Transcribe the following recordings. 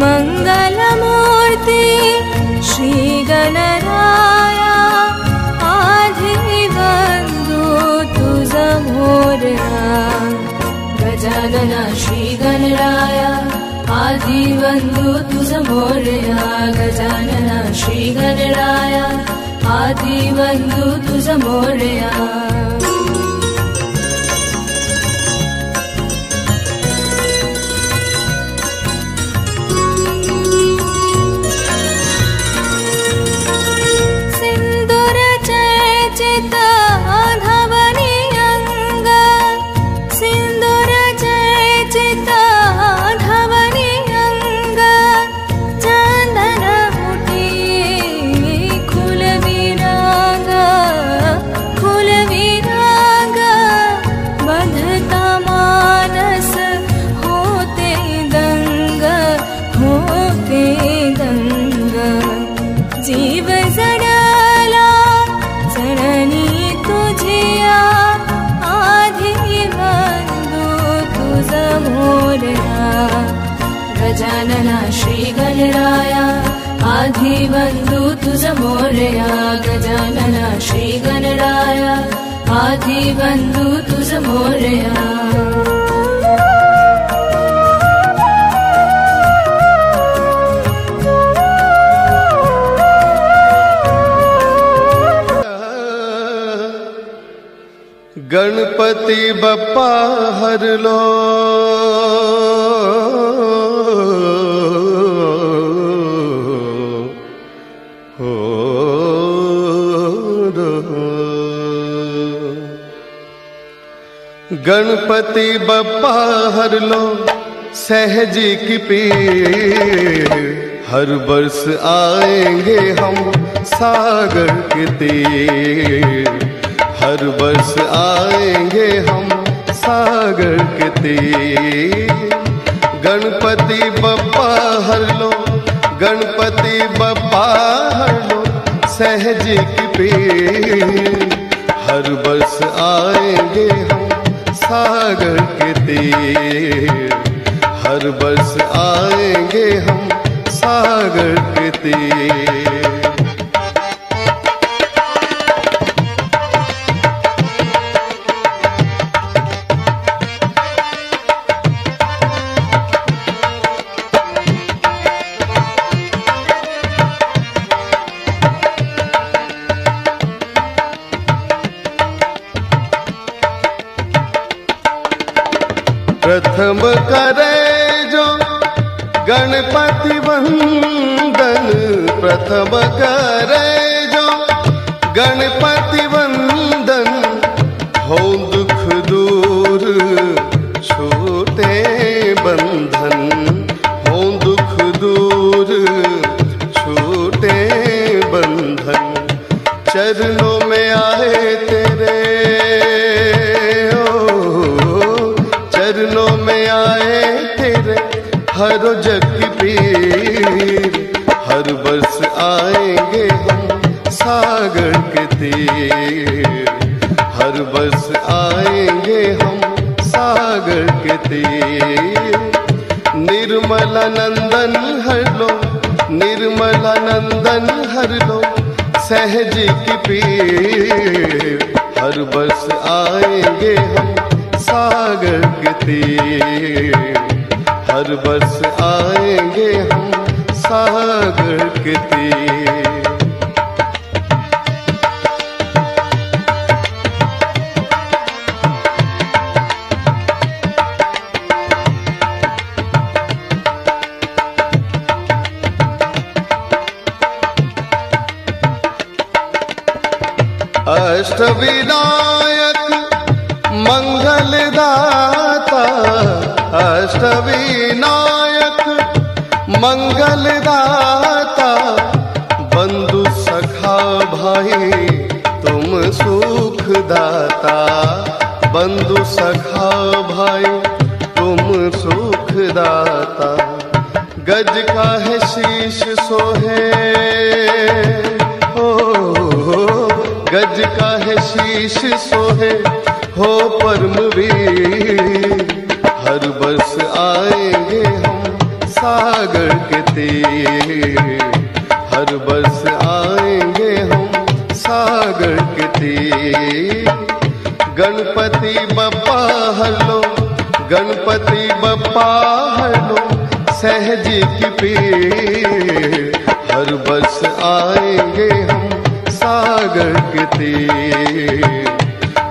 मङ्गलमूर्ति श्रीगणराया आदिगन्धु तुज मोरया गजगन श्रीगणराया आदिवन्धु तुस मोया गजानन श्रीगणराया आदिवन्ध तस मोनया आधी बंधू तुझ मोरया। गणपति बप्पा हर लो। गणपति बप्पा हर लो, सहजी की पीर। हर वर्ष आएँगे हम सागर के तीर। हर वर्ष आएँगे हम सागर के तीर। गणपति बप्पा हर लो, गणपति बप्पा हर लो, सहज की पीर। हर वर्ष आएँगे हम सागर के तीर हर बस आएँगे हम सागर के तीर। प्रथम करे अष्टविनायक मंगलदाता अष्टविनायक मंगलदाता, बंधु सखा भाई, तुम सुख दाता बंधु सखा भाई, तुम सुख दाता गज का है शीश सोहे। गज का है शीश सोहे, हो परम हर बस आएँगे हम सागर के तीर। हर बस आएँगे हम सागर के तीर। गणपति बप्पा हलो, गणपति बप्पा हलो, सहजी की पीर। हर बस आएँगे हम सागर के तीर।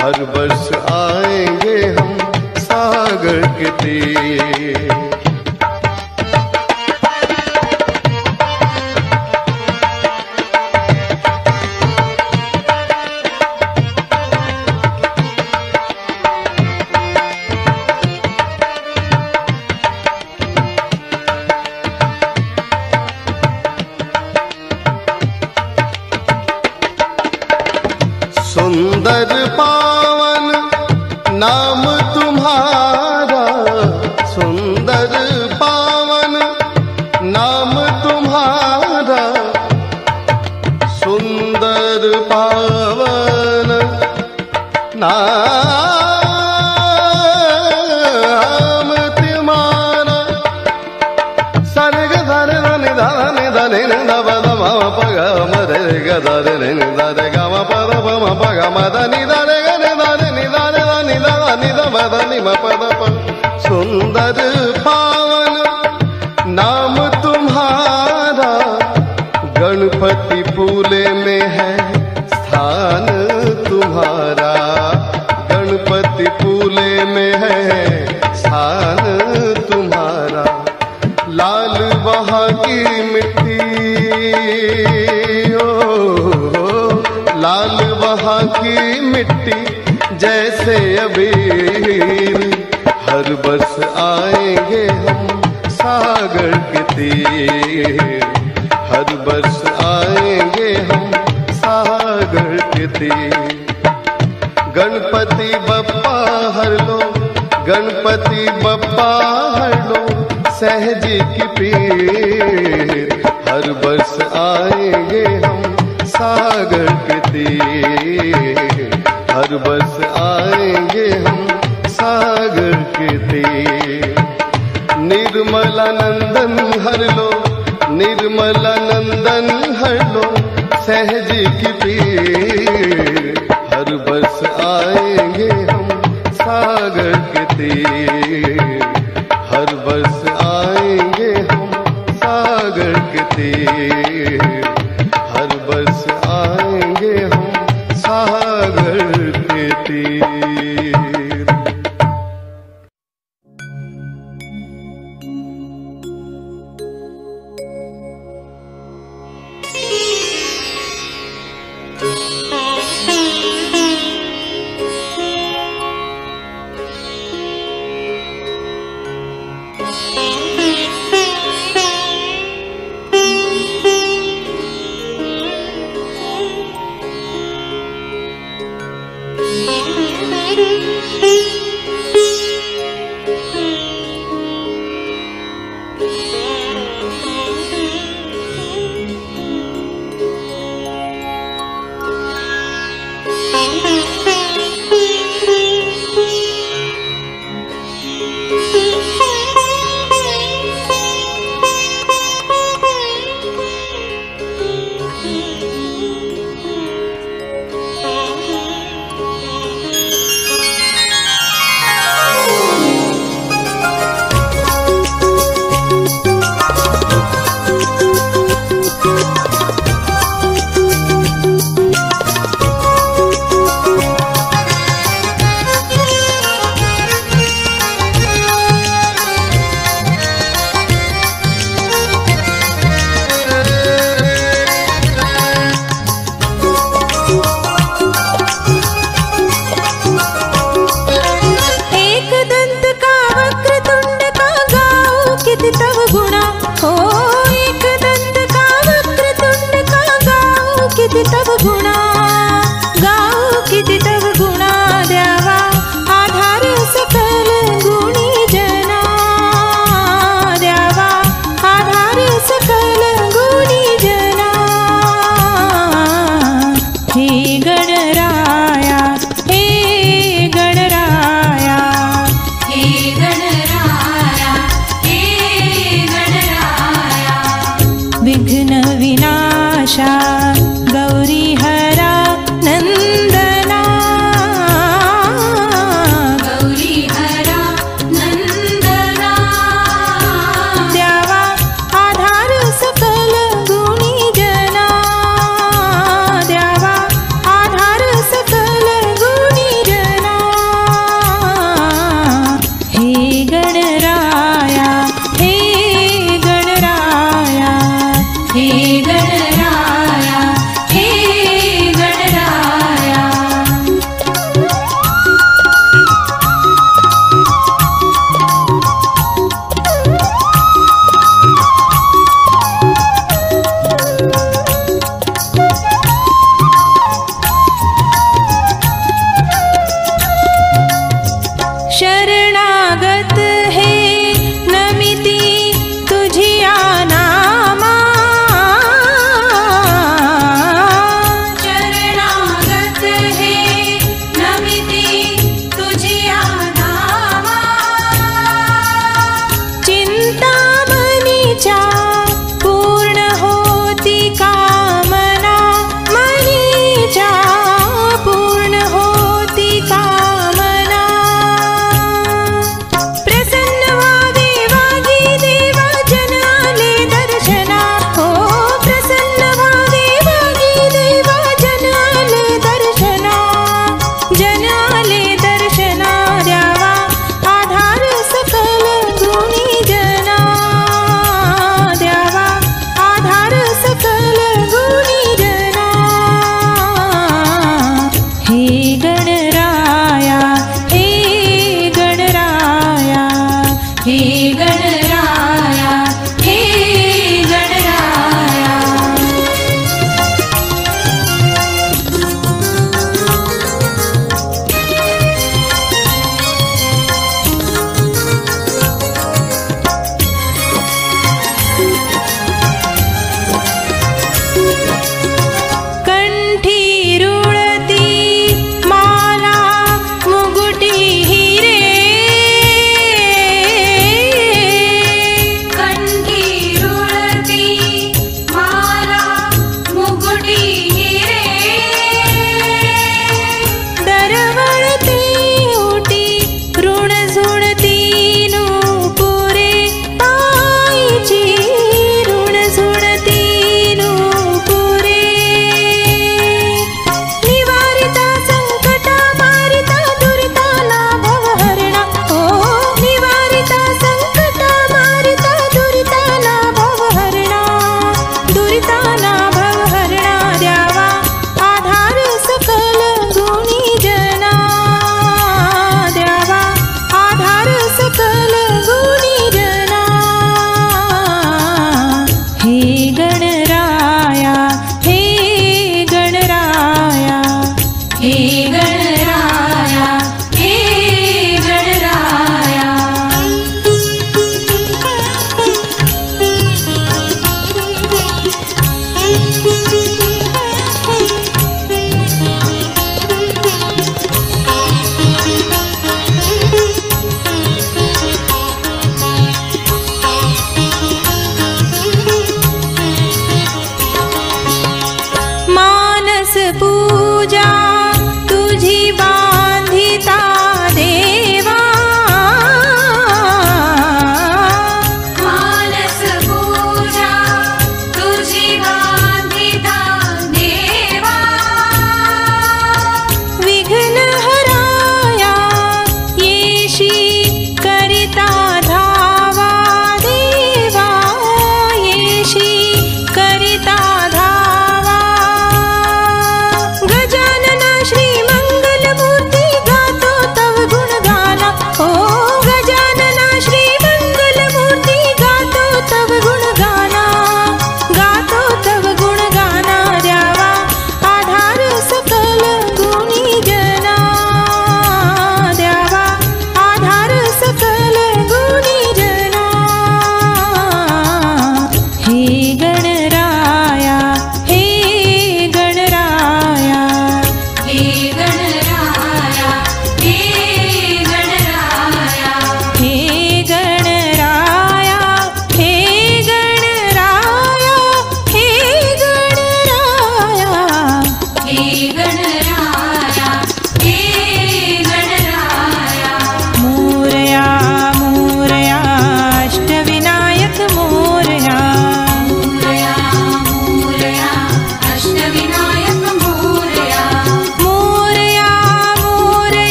हर वर्ष आएँगे हम सागर के तीर।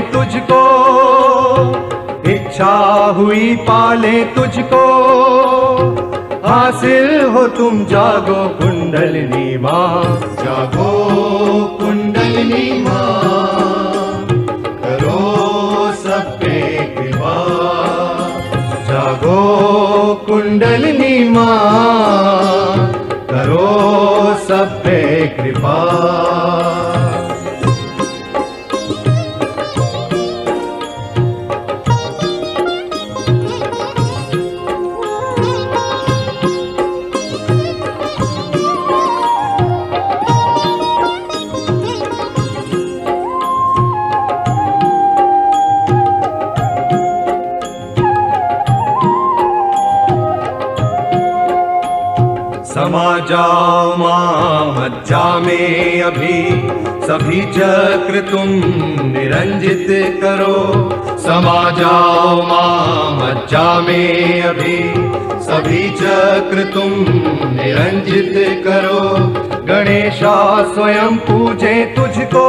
तुझको। इच्छा हुई पाले तुझको। हासिल हो तुम, जागो कुंडलिनी माँ। जागो कुंडलिनी माँ। जागो कुंडलिनी माँ। जाओ माँ मज्जा में अभी। सभी चक्र तुम निरंजित करो। समा जाओ माँ मज्जा में अभी। सभी चक्र तुम निरंजित करो। गणेशा स्वयं पूजे तुझको।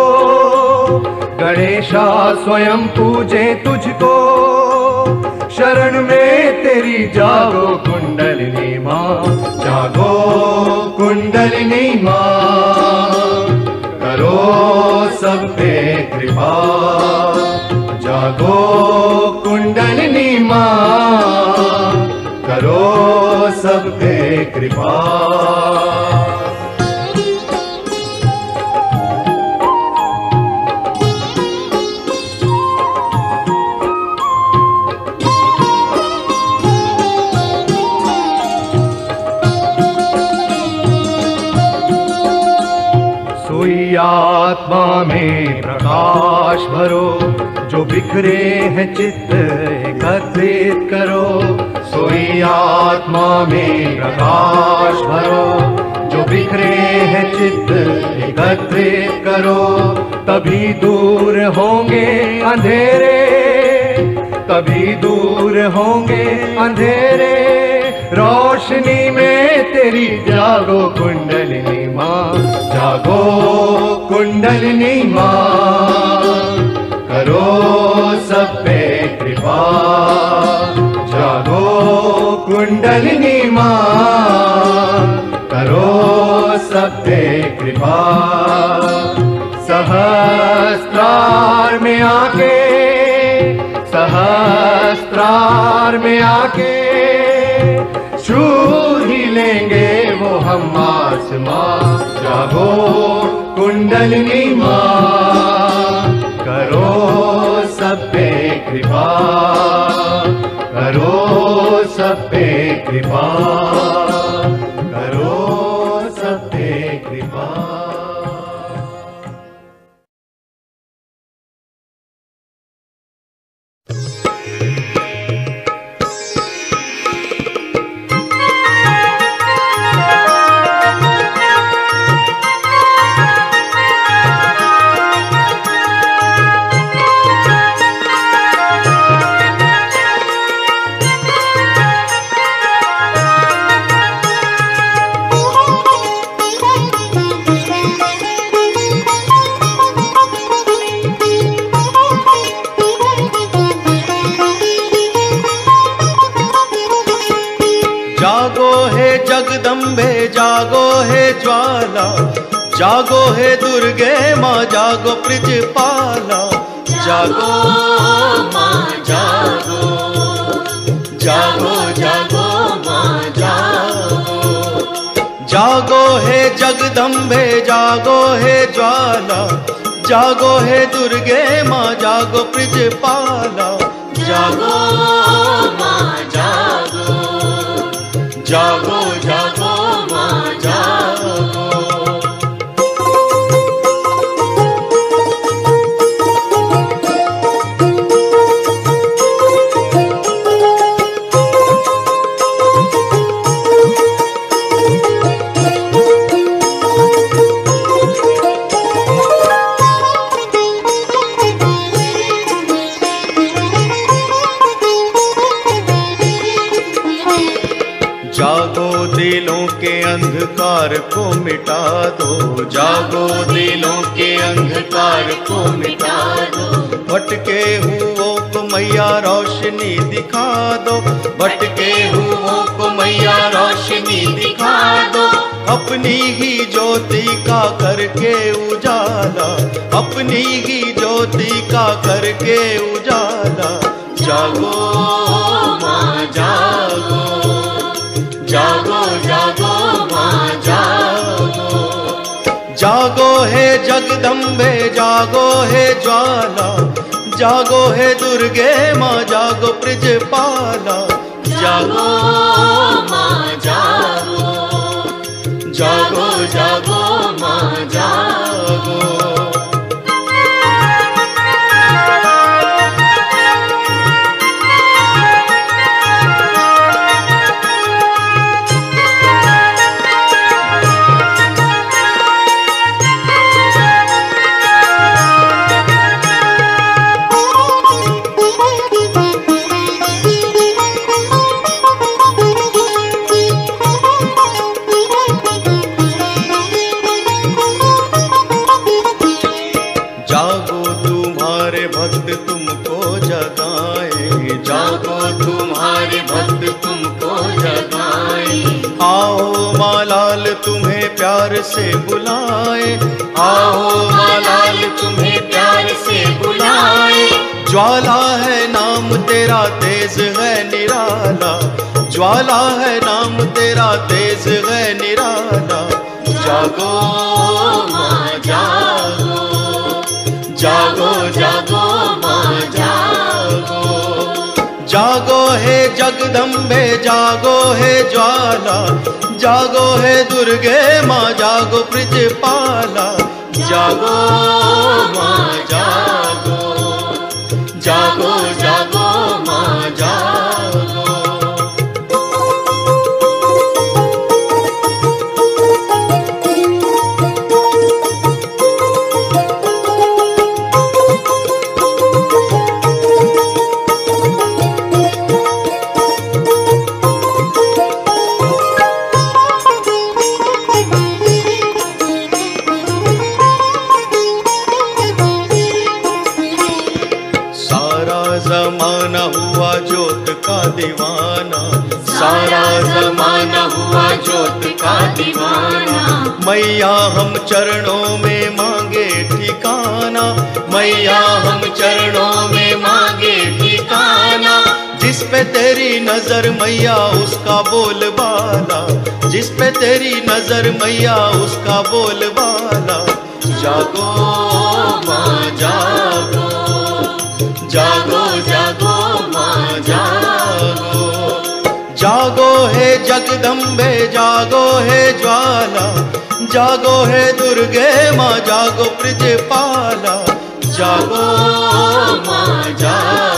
गणेशा स्वयं पूजे तुझको। में तेरी जागो कुंडलिनी माँ। जागो कुंडलिनी माँ। करो सब कृपा। जागो कुंडलिनी माँ। करो सब कृपा आत्मा में प्रकाश भरो, जो बिखरे हैं चित्त, एकत्रित करो। सोई आत्मा में प्रकाश भरो, जो बिखरे हैं चित्त, एकत्रित करो। तभी दूर होंगे अंधेरे, तभी दूर होंगे अंधेरे। तेरी जागो कुंडलिनी माँ जागो कुंडलिनी माँ करो सब पे कृपा, जागो कुंडलिनी माँ करो सब पे कृपा, सहस्त्रार में आके, सहस्त्रार में आके आत्मा जागो कुण्डलिनी मा करो सपे कृपा करो कृपे कृपा। हे दुर्गे माँ जागो प्रिजपाला जागो। करके उजाला, अपनी ही ज्योति का करके उजाला। जागो, माँ, जागो। जागो जागो, माँ, जागो। जागो हे जगदम्बे, जागो हे ज्वाला। जागो हे दुर्गे माँ, जागो प्रिजपाला जागो से बुलाए। आओ मालाल, तुम्हें प्यार से बुलाए। ज्वाला है नाम, तेरा तेज है निराला। ज्वाला है नाम, तेरा तेज है निराला। जागो जागो। जागो जागो जागो। जागो हे जगदम्बे, जागो हे ज्वाला। जागो हे दुर्गे माँ जागो प्रिजपाला जागो माँ जागो दीवाना। मैया, हम चरणों में मांगे ठिकाना। मैया, हम चरणों में मांगे ठिकाना। जिस पे तेरी नज़र मैया, उसका बोल बाला। जिस पे तेरी नज़र मैया, उसका बोल बाला। जागो जागो। जागो जगदम्बे जागो हे ज्वाला जागो हे दुर्गे माँ जागो प्रिजपाला जागो माँ जागो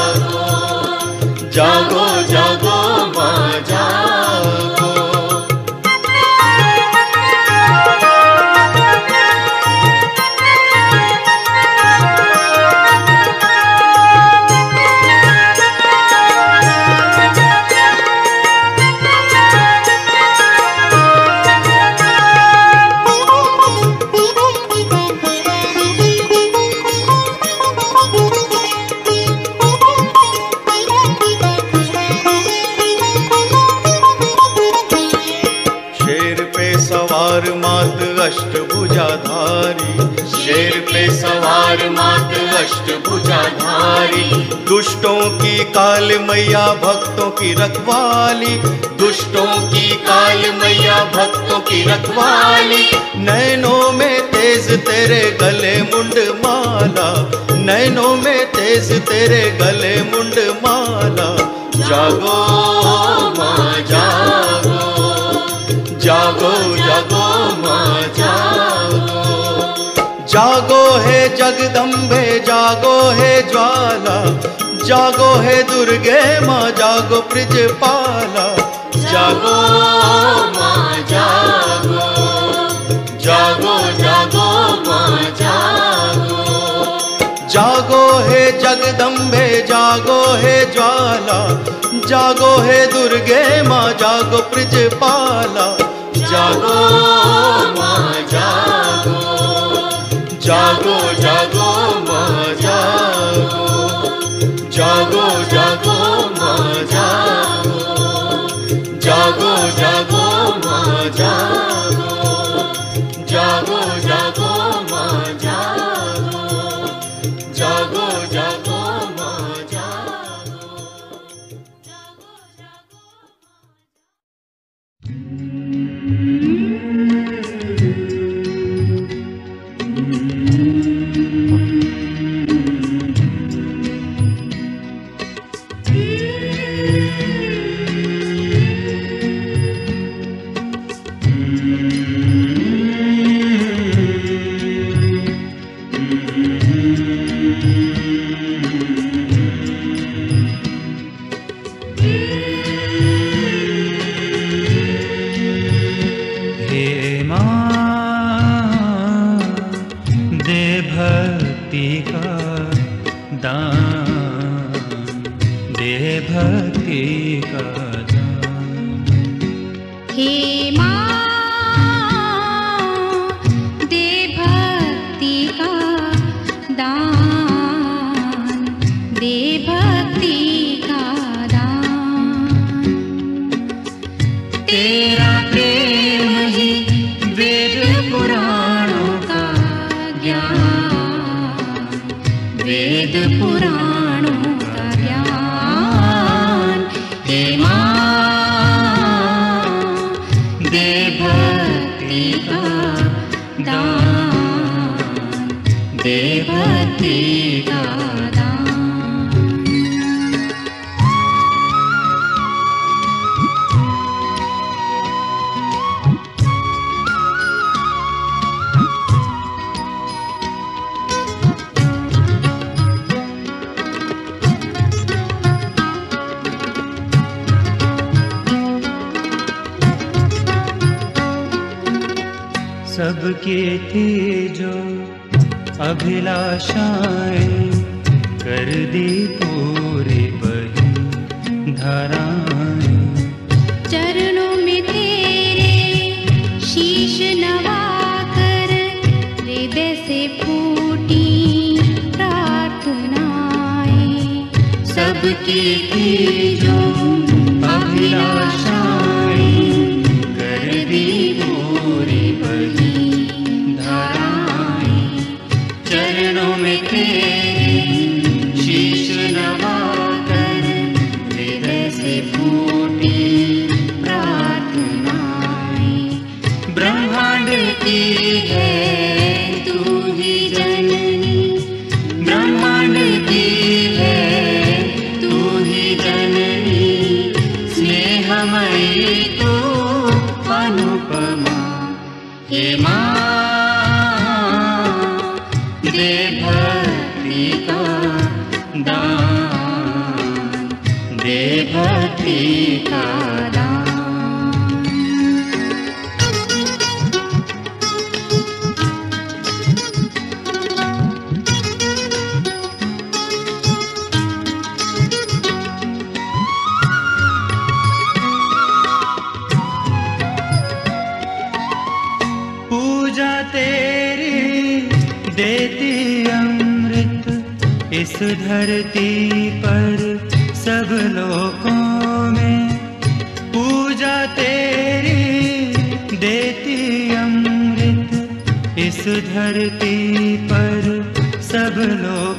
अष्टभुजाधारी दुष्टों की काल मैया भक्तों की रखवाली। दुष्टों की काल मैया भक्तों की रखवाली। नैनों में तेज तेरे गले मुंड माला। नैनों में तेज तेरे गले मुंड माला। जागो। जगदम्बे जागो है ज्वाला जागो है दुर्गे माँ जागो ब्रजपाला। जागो माँ जागो जागो जागो माँ जागो। जागो है जगदम्बे जागो है ज्वाला जागो है दुर्गे माँ जागो ब्रजपाला। जागो माँ जागो जागो माँ भक्ति का दान। तेरा थी जो अभिलाषाएं कर दी पूरी बही धाराएं। चरणों में तेरे शीश नवाकर हृदय से प्रार्थनाएं। सबकी की जो अभिलाषाएं धरती पर सब लोगों में पूजा तेरी देती अमृत। इस धरती पर सब लोकों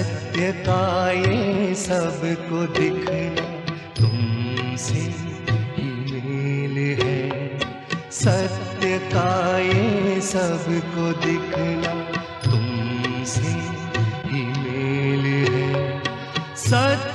सत्यताए ये सबको दिखना, तुमसे ही मेल है। सत्यताए ये सबको दिखना, तुमसे ही मेल है। सत्य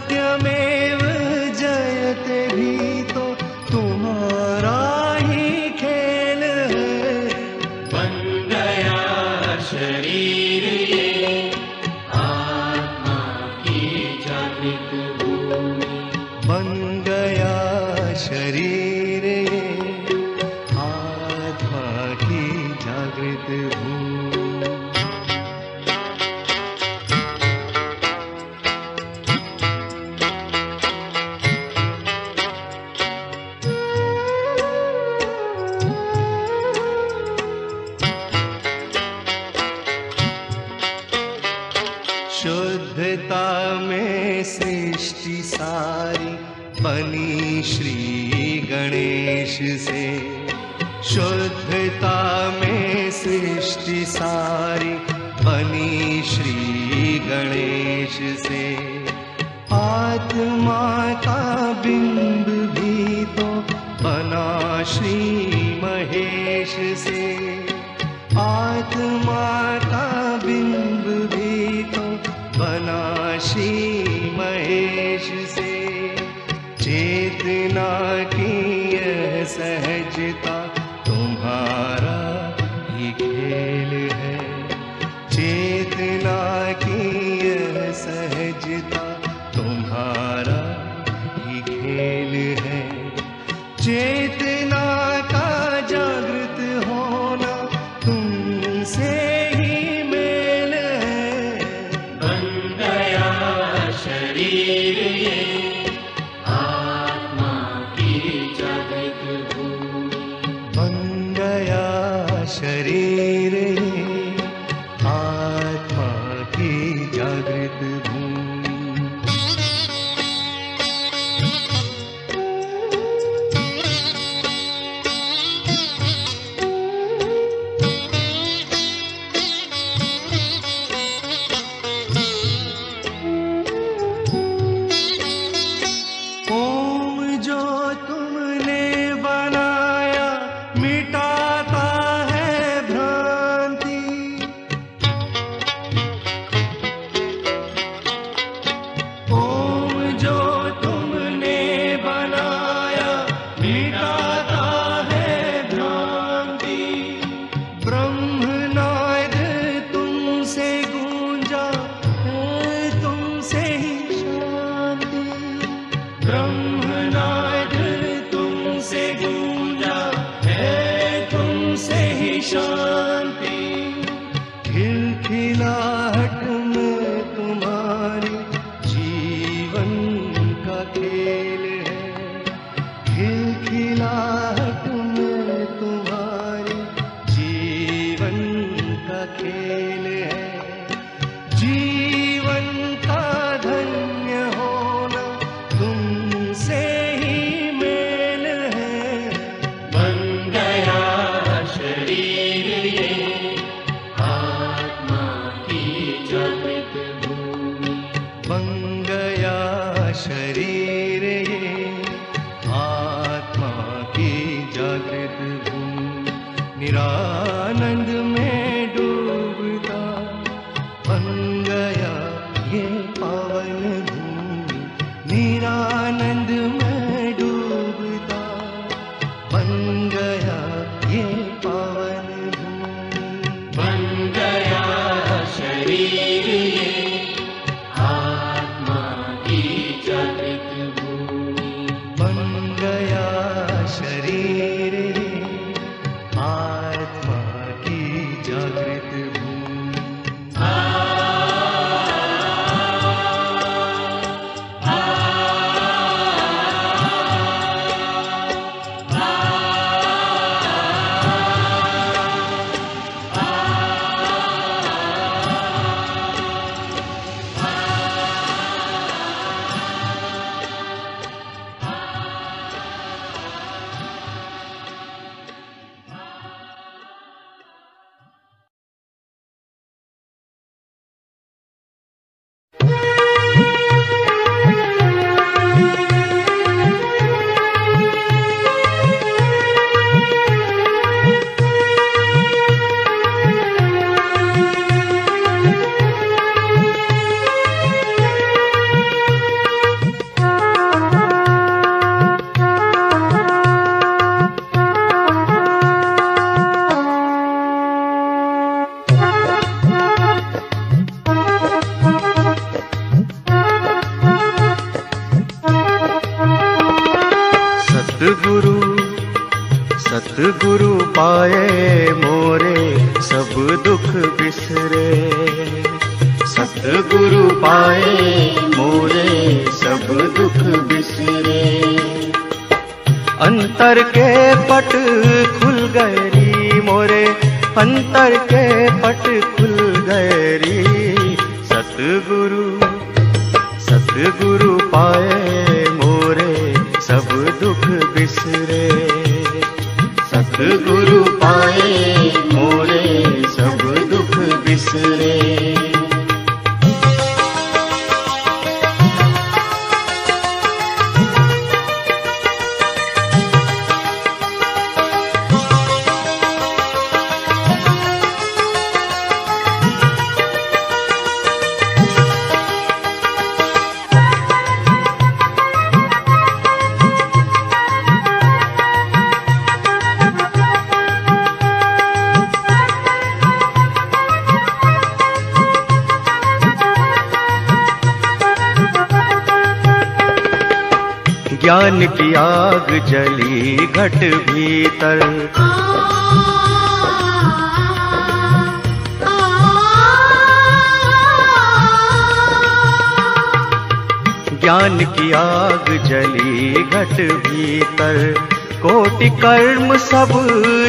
कर्म सब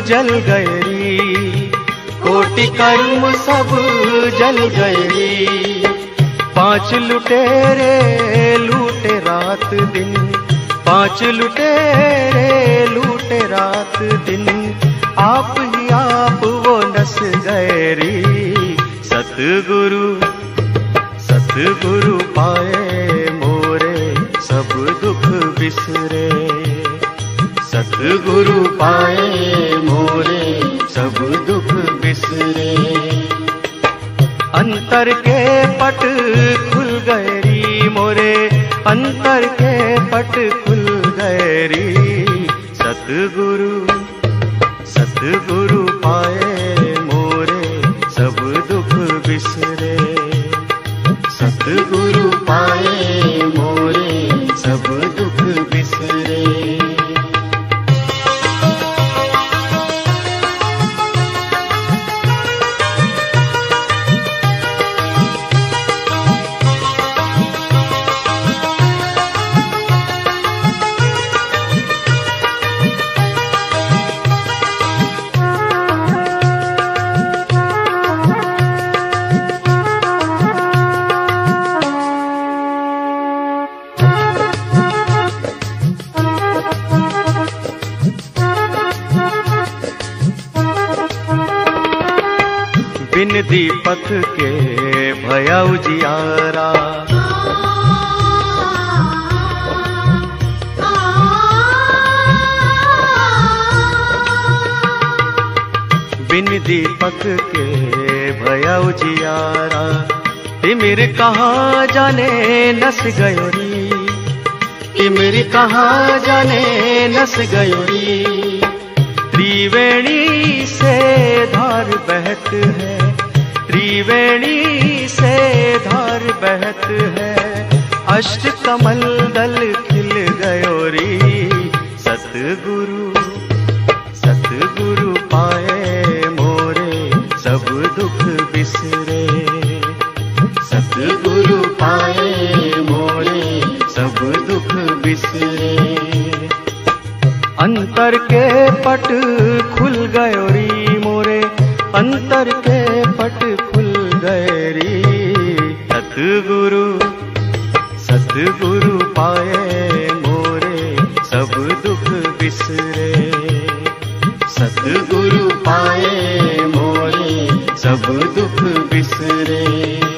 जल गए री कोटि कर्म सब जल गए पाँच लुटेरे लूटे रात दिन। पाँच लुटेरे लूटे रात दिन। आप ही आप वो नस गए सतगुरु सतगुरु पाए मोरे, सब दुख बिसरे। सतगुरु पाए मोरे, सब दुख बिसरे। अंतर के पट खुल गए मोरे, अंतर के पट खुल गए सतगुरु सतगुरु। बिन दीपक के भया उजियारा बिन दीपक के भया उजियारा तिमिर कहाँ जाने नस गयोरी। तिमिर कहाँ जाने नस गयोरी। त्रिवेणी से धार बहत है। त्रिवेणी से धार बहत है। अष्ट कमल दल खिल गयो री। सतगुरु सतगुरु पाए मोरे सब दुख बिसरे। सतगुरु पाए मोरे सब दुख बिसरे अंतर के पट खुल गयो री मोरे। अंतर के पट खुल गए री। सतगुरु सतगुरु पाए मोरे, सब दुख बिसरे। सतगुरु पाए मोरे, सब दुख बिसरे।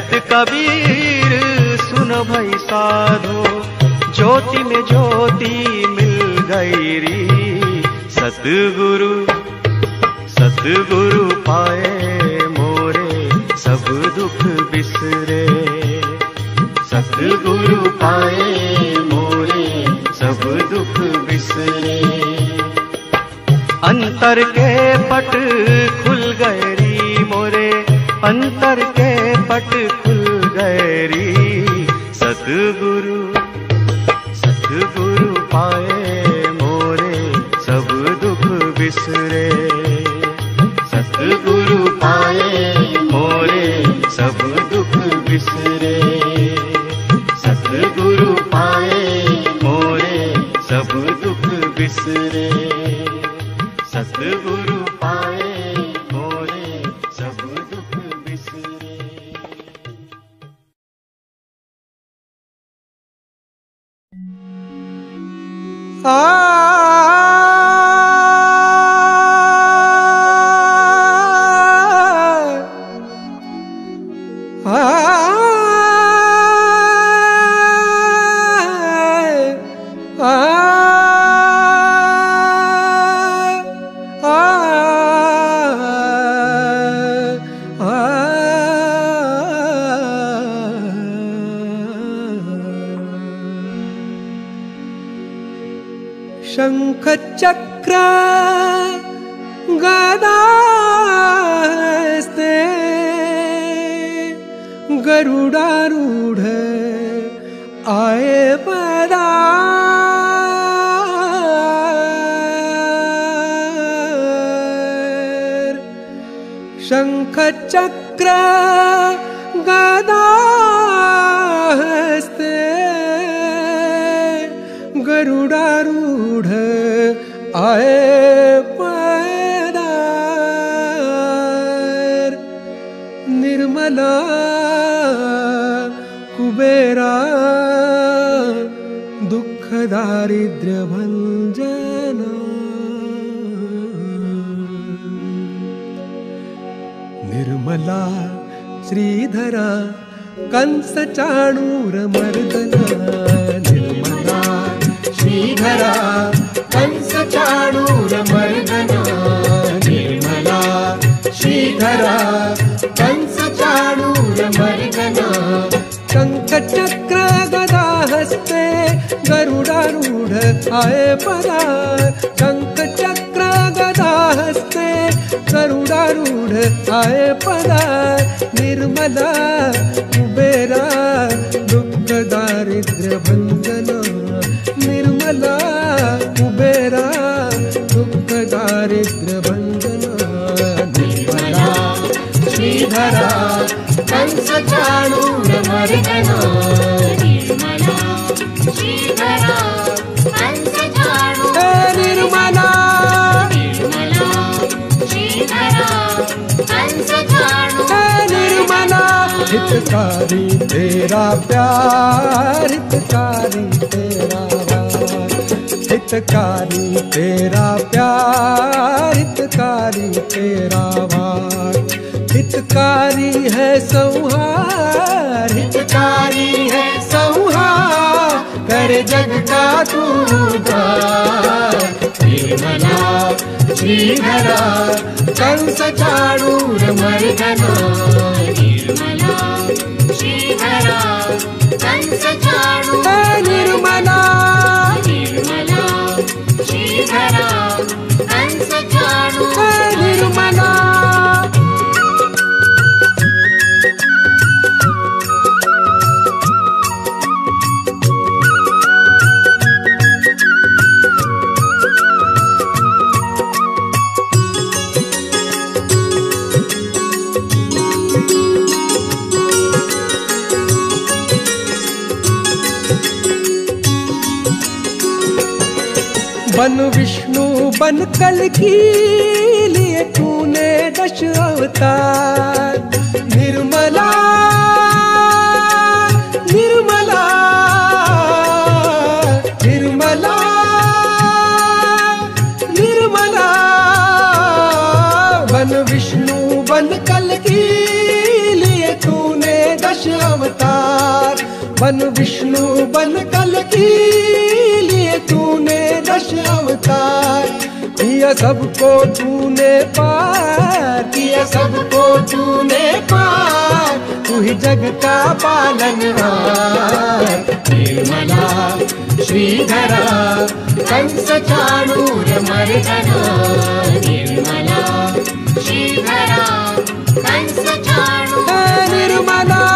कहत कबीर, सुनो भाई साधो। ज्योति में ज्योति मिल गई री। सतगुरु सतगुरु पाए मोरे, सब दुख बिसरे। सतगुरु पाए मोरे, सब दुख बिसरे। अंतर के पट शङ्खचक्र गरुडाढ आये पदा निर्मला कुबेरा दुख श्रीधरा कंस छाडूर मर्दना निर्म श्रीधरा कंस छाडूर मर्दना निर्म श्रीधरा कंस छाडूर गदा हस्ते गरुडा रुढाय पदा कङ्ख हस्ते गरुडारूढ आए पदा निर्मला, कुबेरा, दुःख दारिद्र्य भञ्जना निर्मला, कुबेरा, दुःख दारिद्र्य भञ्जना निर्मला, श्रीधरा, कंस चाणूर मर्दना हितकारी तेरा प्यार, हितकारी तेरा हितकारी तेरा प्यार, हितकारी तेरा वार हितकारी है संहार हितकारी है संहार कर जग का तू निर्मला श्रीधरा कंस चाणूर मर्दना श्रीधरा कंस चाणूर बन विष्णु, बन कल की लिए तूने दश अवतार। निर्मला निर्मला निर्मला निर्मला। विष्णु कल की लिए तूने दश अवतार। बन विष्णु, बन कल की किया सबको तूने पार किया सबको तूने पार तू ही जग का पालनहार निर्मला श्रीधरा कंस चाणूर मर्दना निर्मला श्रीधरा कंस चाणूर निर्मला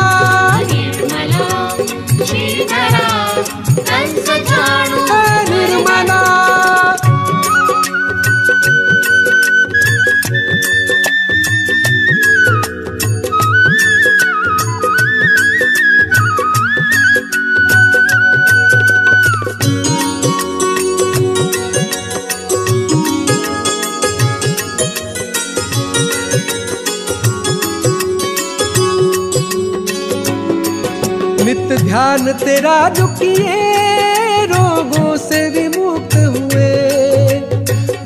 ध्यान तेरा जो किए रोगों से विमुक्त हुए।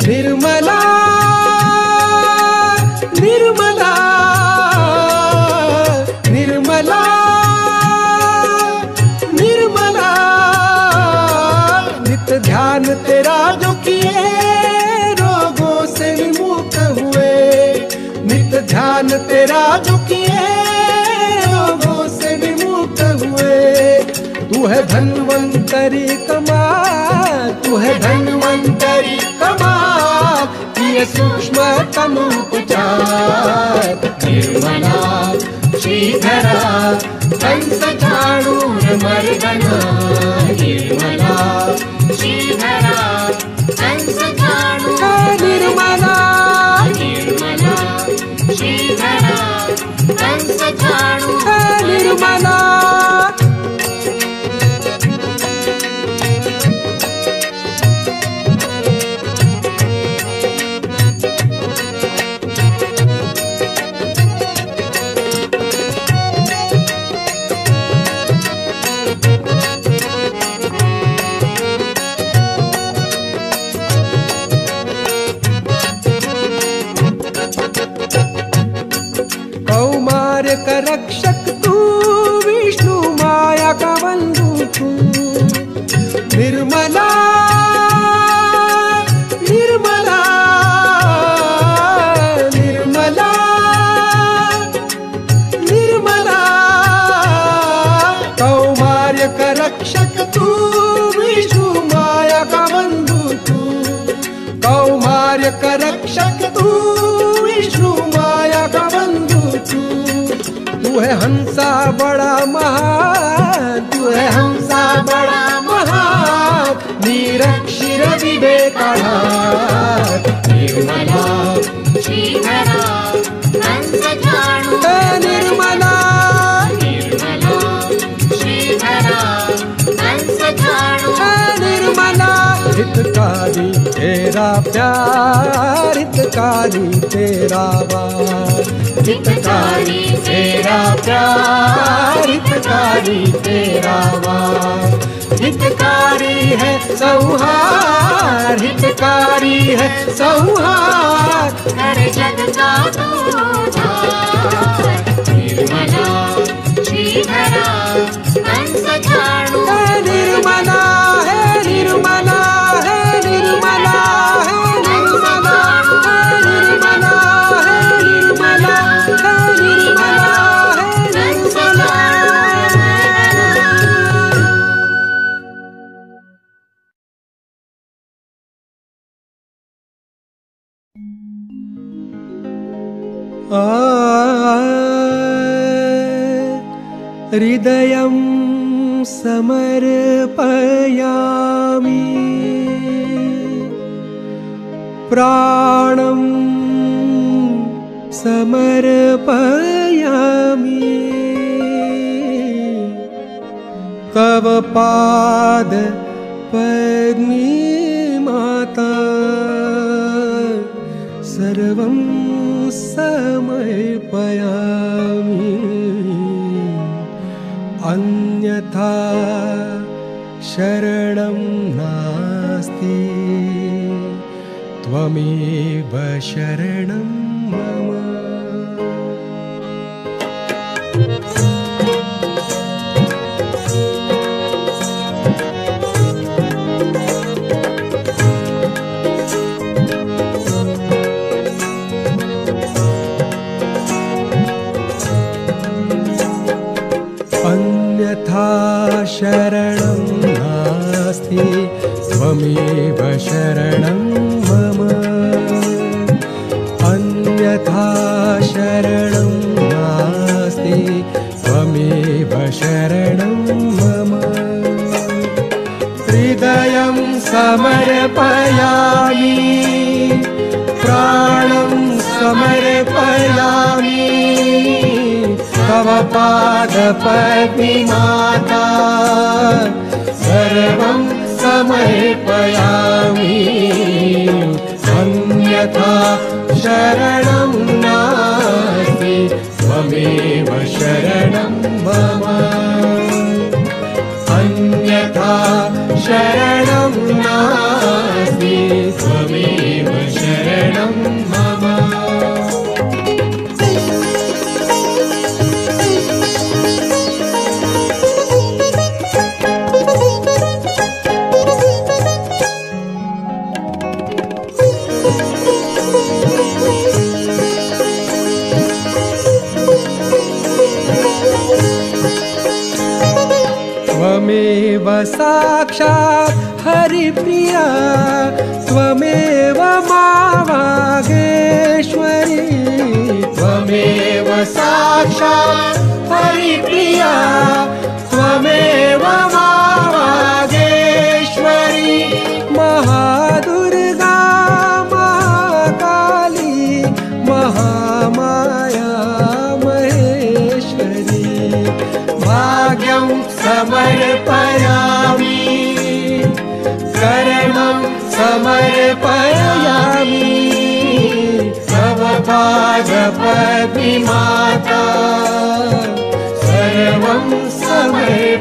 निर्मला निर्मला निर्मला निर्मला। नित्य ध्यान तेरा जो किए रोगों से विमुक्त हुए। नित ध्यान तेरा जो धन्वंतरी कमाल तू है धनवंतरी कमाल ये सूक्ष्म तनु निर्मला श्रीधरा कंस चाणूर मर्दना। निर्मला श्रीधरा कंस चाणूर निर्मला। निर्मला श्रीधरा कंस चाणूर निर्मला। तेरा प्यार हितकारी तेरा वार। हितकारी तेरा प्यार हितकारी तेरा वार। हितकारी है संहार हितकारी है सौहार कर जग का निर्मला श्रीधरा कंस निर्मला निर्मला। समर्पयामि तव पादपद्मिमाता। सर्वं समर्पयामि अन्यथा शरणं नास्ति त्वमेव शरणं मम। अन्यथा शरणं नास्ति त्वमेव शरणं साक्षात् हरिप्रिया त्वमेव मावागेश्वरी त्वमेव साक्षात् हरिप्रिया त्वमेव समर्पयामि। कर्मं समर्पयामि। तव पादपद्मिमाता सर्वं समर्पयामि।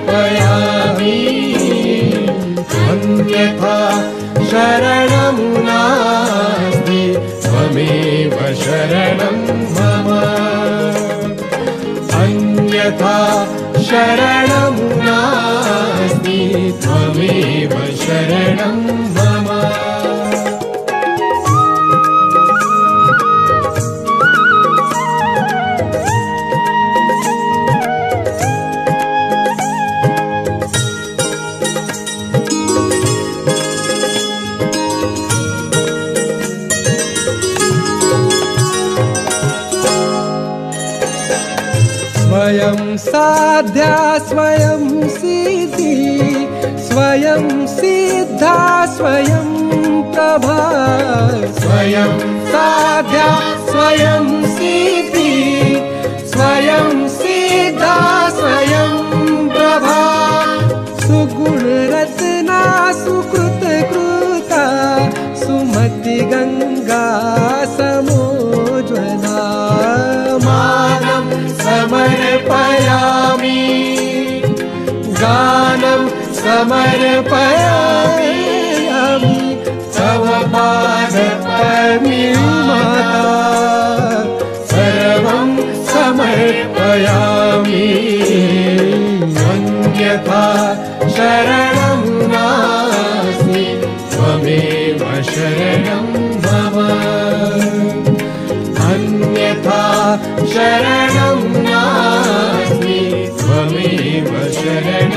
अन्यथा शरणं नास्ति त्वमेव शरणं मम। अन्यथा शरणं नास्ति त्वमेव शरणं स्वयं सिद्धि स्वयं सिद्धा स्वयं प्रभा। स्वयं साध्या स्वयं सिद्धि स्वयं सिद्धा स्वयं प्रभा समर्पयामि तव माता सर्वं समर्पयामि अन्यथा शरणं नास्ति त्वमेव शरणं मम अन्यथा शरणं नास्ति त्वमेव शरणं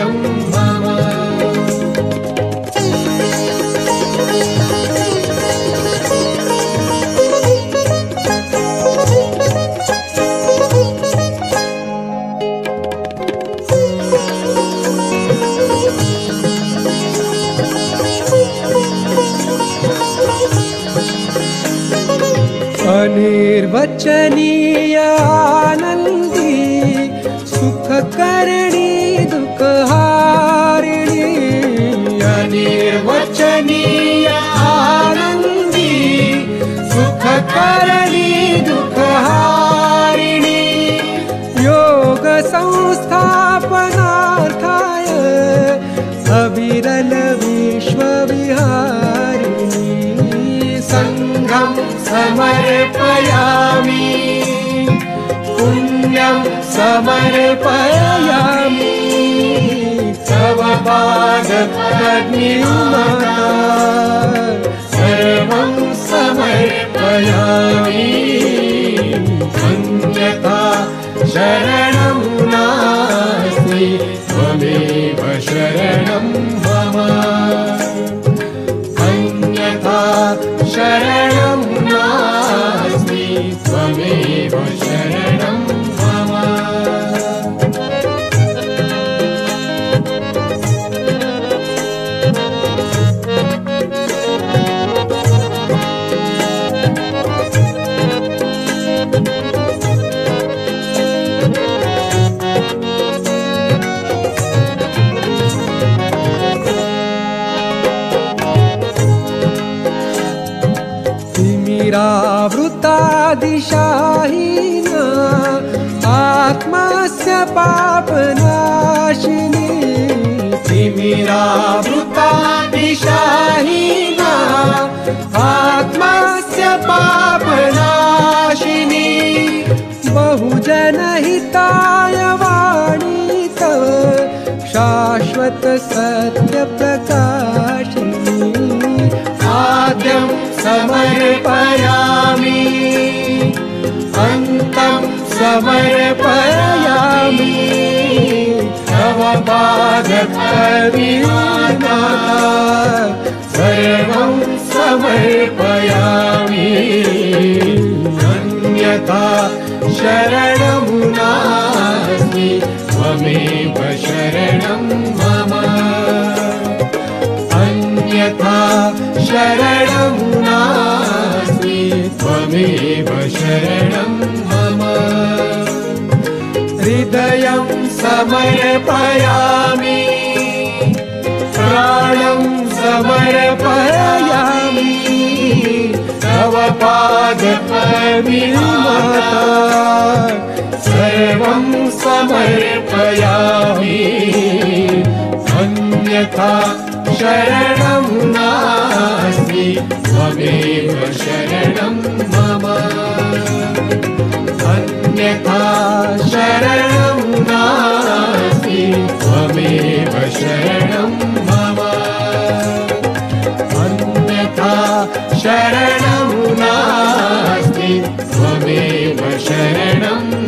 करणी दुख हारिणी अनिर्वचनीय आनन्दी सुख दुख हारिणी योग संस्थापनार्थाय अविरल विश्वविहारिणी। सङ्घं समर्पयामि। समर् समर्पयामि। तव नील आत्मस्य पापनाशिनी बहुजनहिताय वाणी तव शाश्वत सत्यप्रकाशिनी आद्यं समर्पयामि अन्तं समर्पयामि तव पादकविमाता सर्वं समर्पयामि। अन्यथा शरणं नास्ति त्वमेव शरणं मम। अन्यथा शरणं नास्ति त्वमेव शरणं मम। हृदयं समर्पयामि प्राणं समर्पयामि तव पादपविमाता सर्वं समर्पयामि। अन्यथा शरणं नास्ति त्वमेव शरणं मम। अन्यथा शरणं नास्ति त्वमेव शरणं शरणमुनास्ति त्वमेव शरणम्।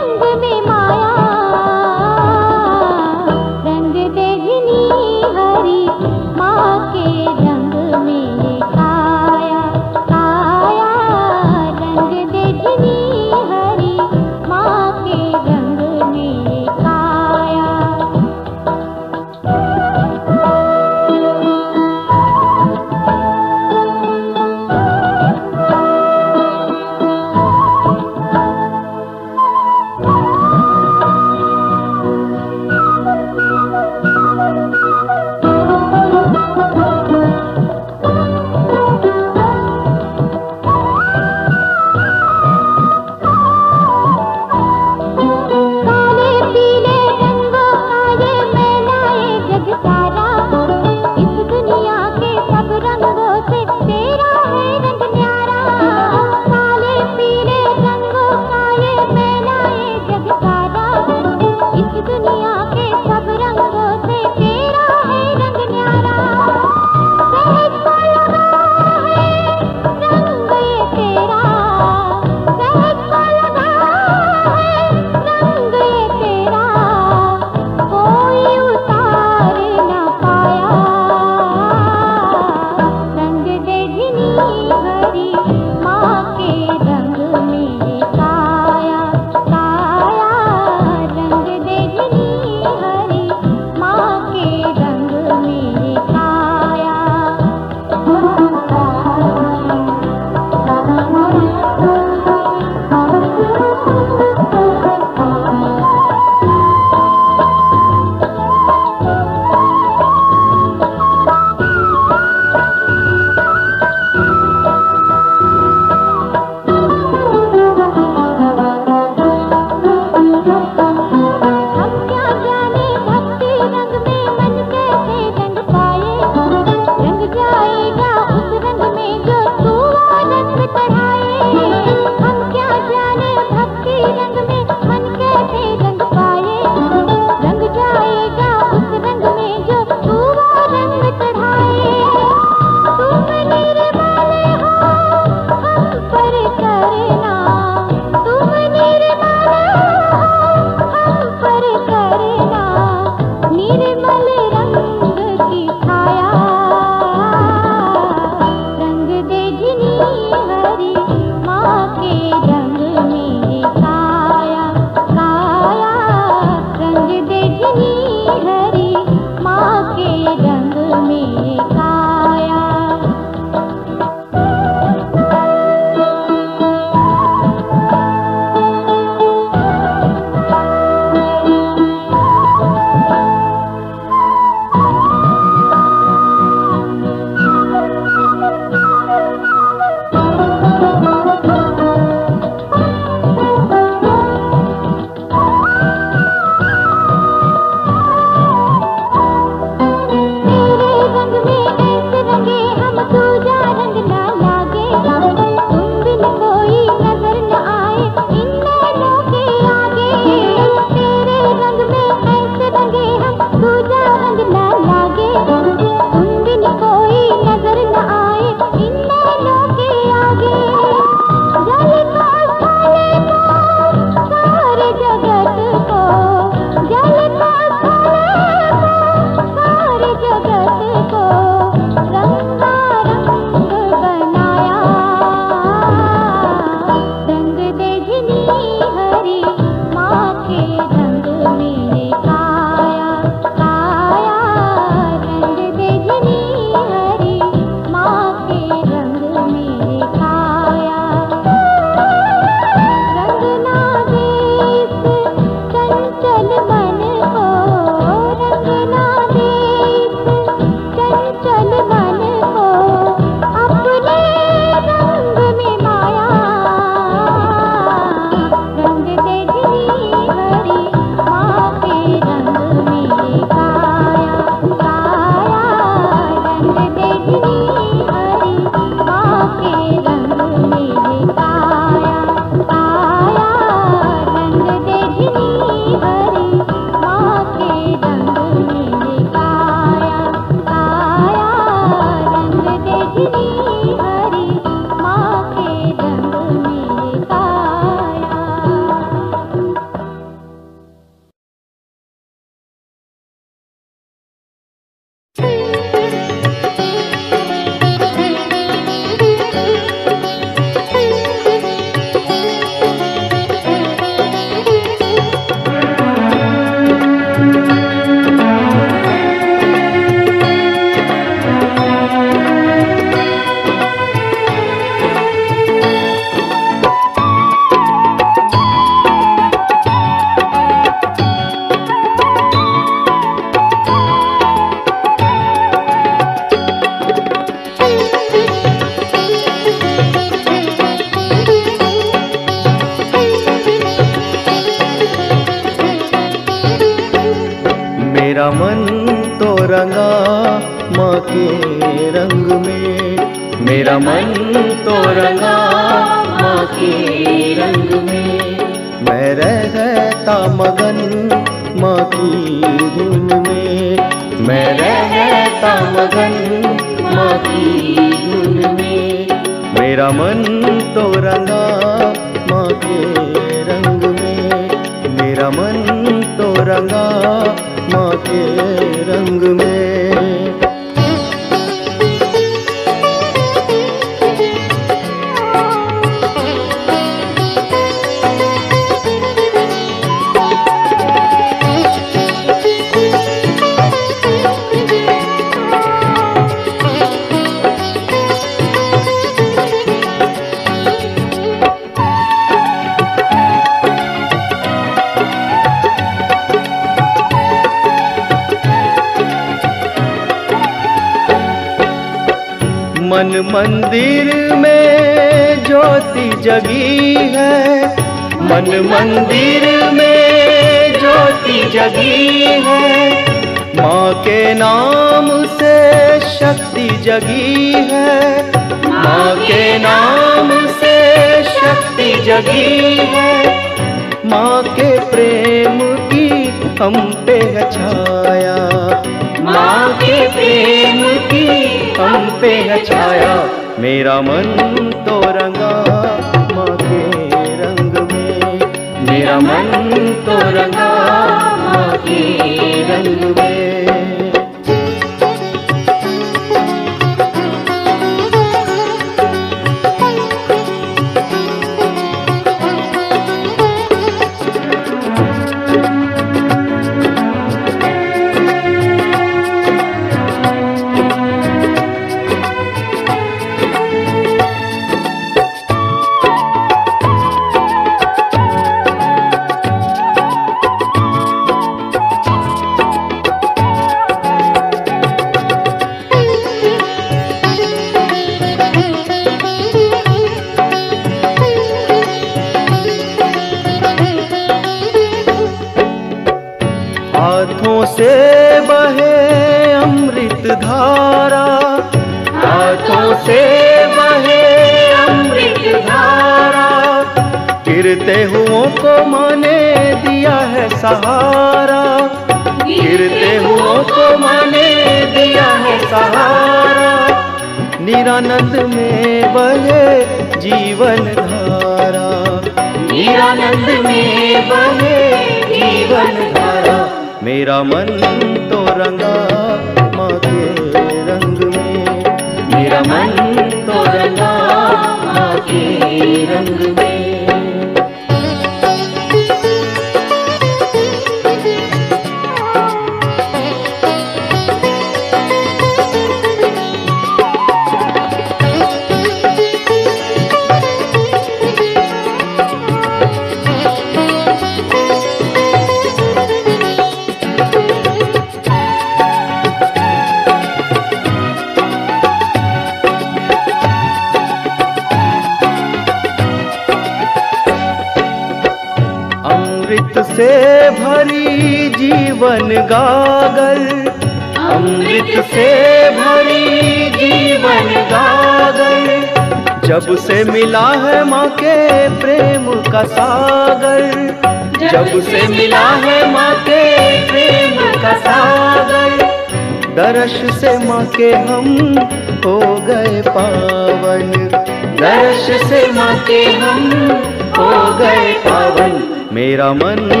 मेरा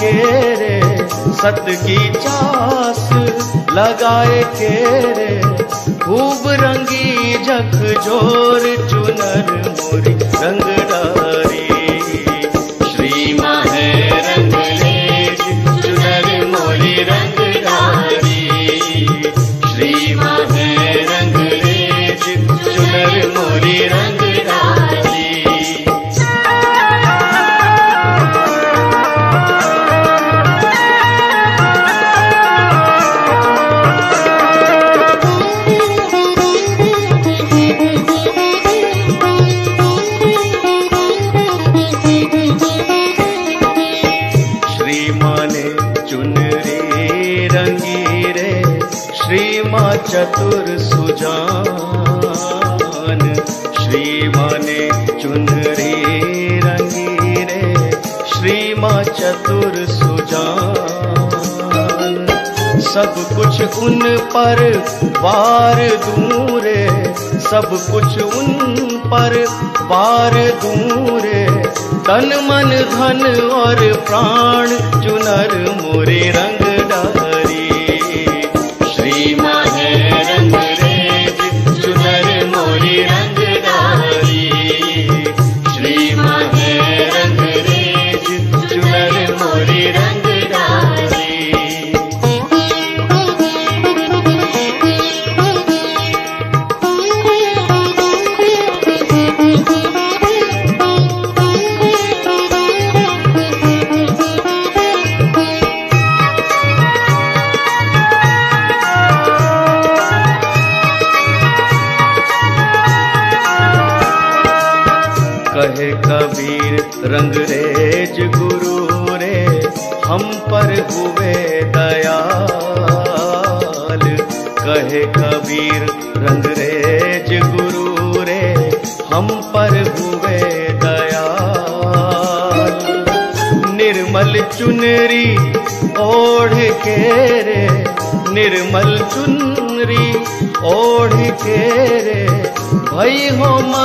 के रे सत की चास लगाए के रे खूब रंगी जख ज़ोर, चुनर मोरी रंगड़ा उन पर वार दूर, सब कुछ उन पर वार दूर। तन मन धन और प्राण चुनर मोरे रंग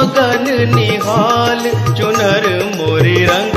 मगन निहाल चुनर मोरी रंग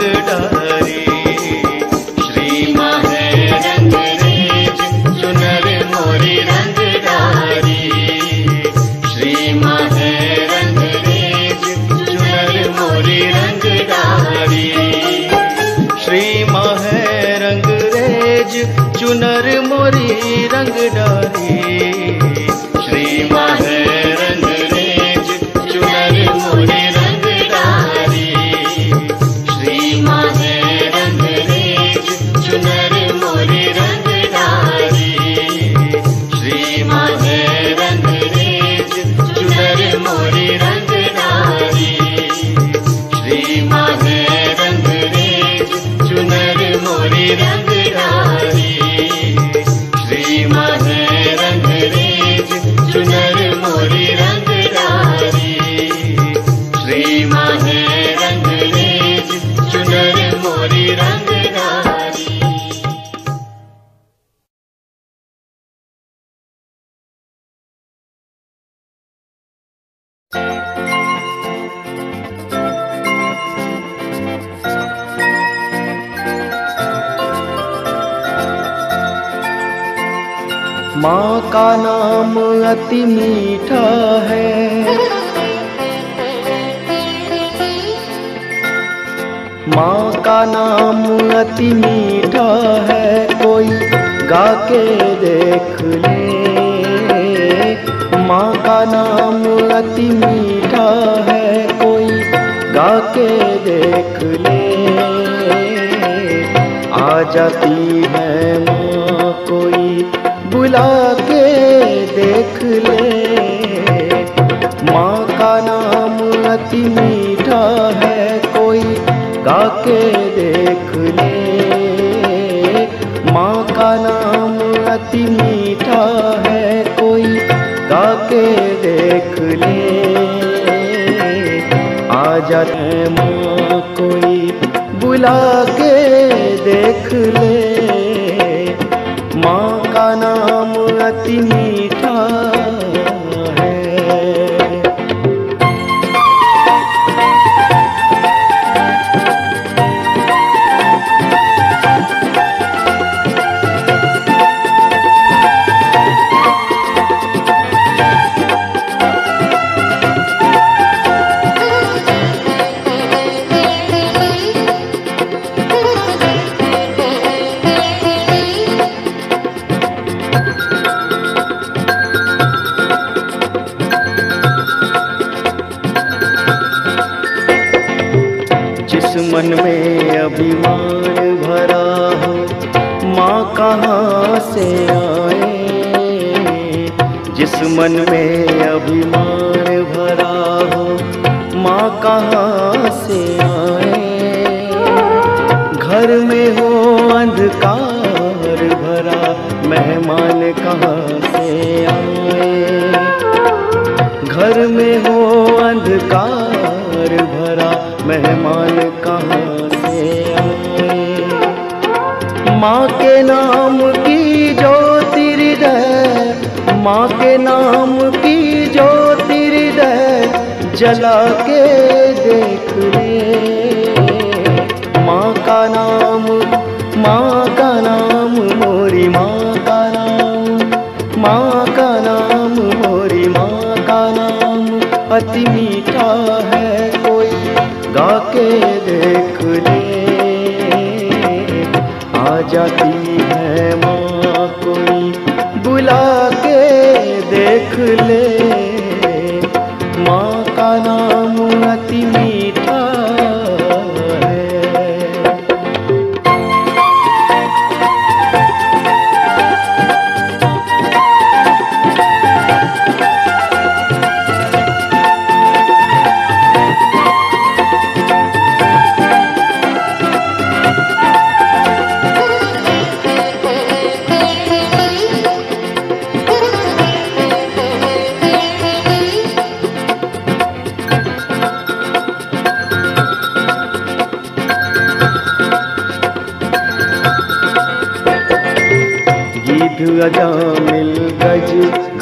अजामिल गज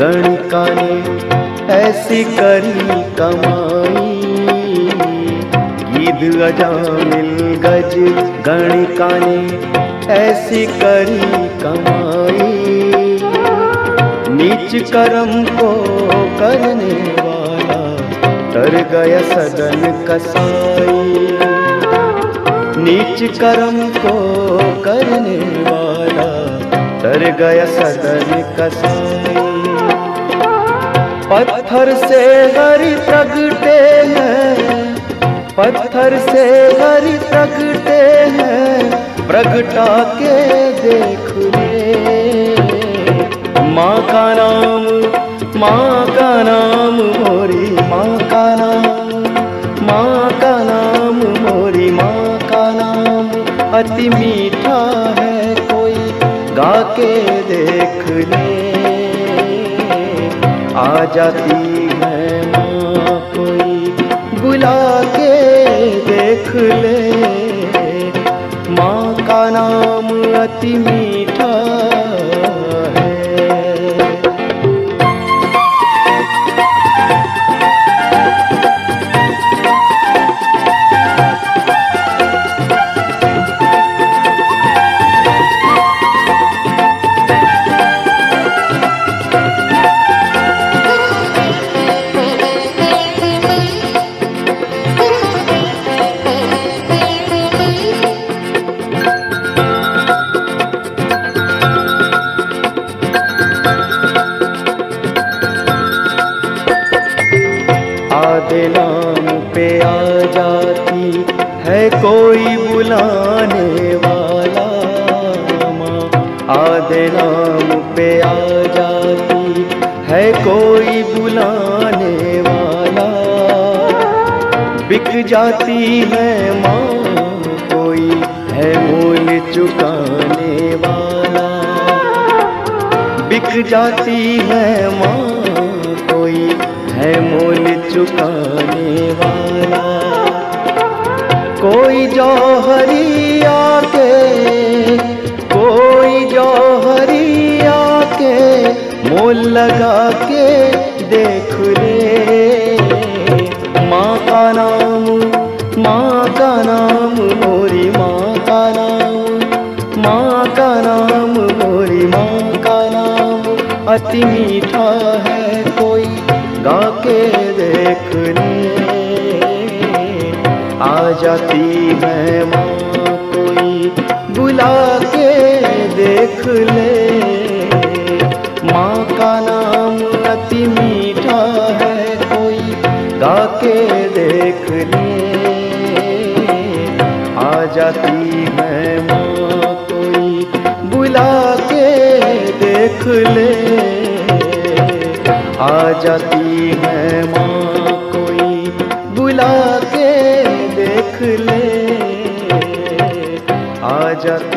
गणिका ने ऐसी करी कमाई। गीध अजामिल गज गणिका ने ऐसी करी कमाई। नीच कर्म को करने वाला, तर गया सदन कसाई। नीच कर्म को करने वाला तर गया सदन कसाई पत्थर से हरि प्रगटे हैं। पत्थर से हरि प्रगटे हैं। प्रगटा के देख ले माँ का नाम, माँ का नाम मोरी, माँ का नाम, माँ का नाम मोरी, माँ का नाम। अति मीठा देख ले आ जाती है माँ कोई, बुला के देख ले। माँ का नाम अति मीठा देख ले माँ का नाम अति मीठा है, कोई गा के देख ले। आ जाती है माँ कोई बुला के देख ले। आ जाती है माँ कोई बुला के देख ले। आ जाती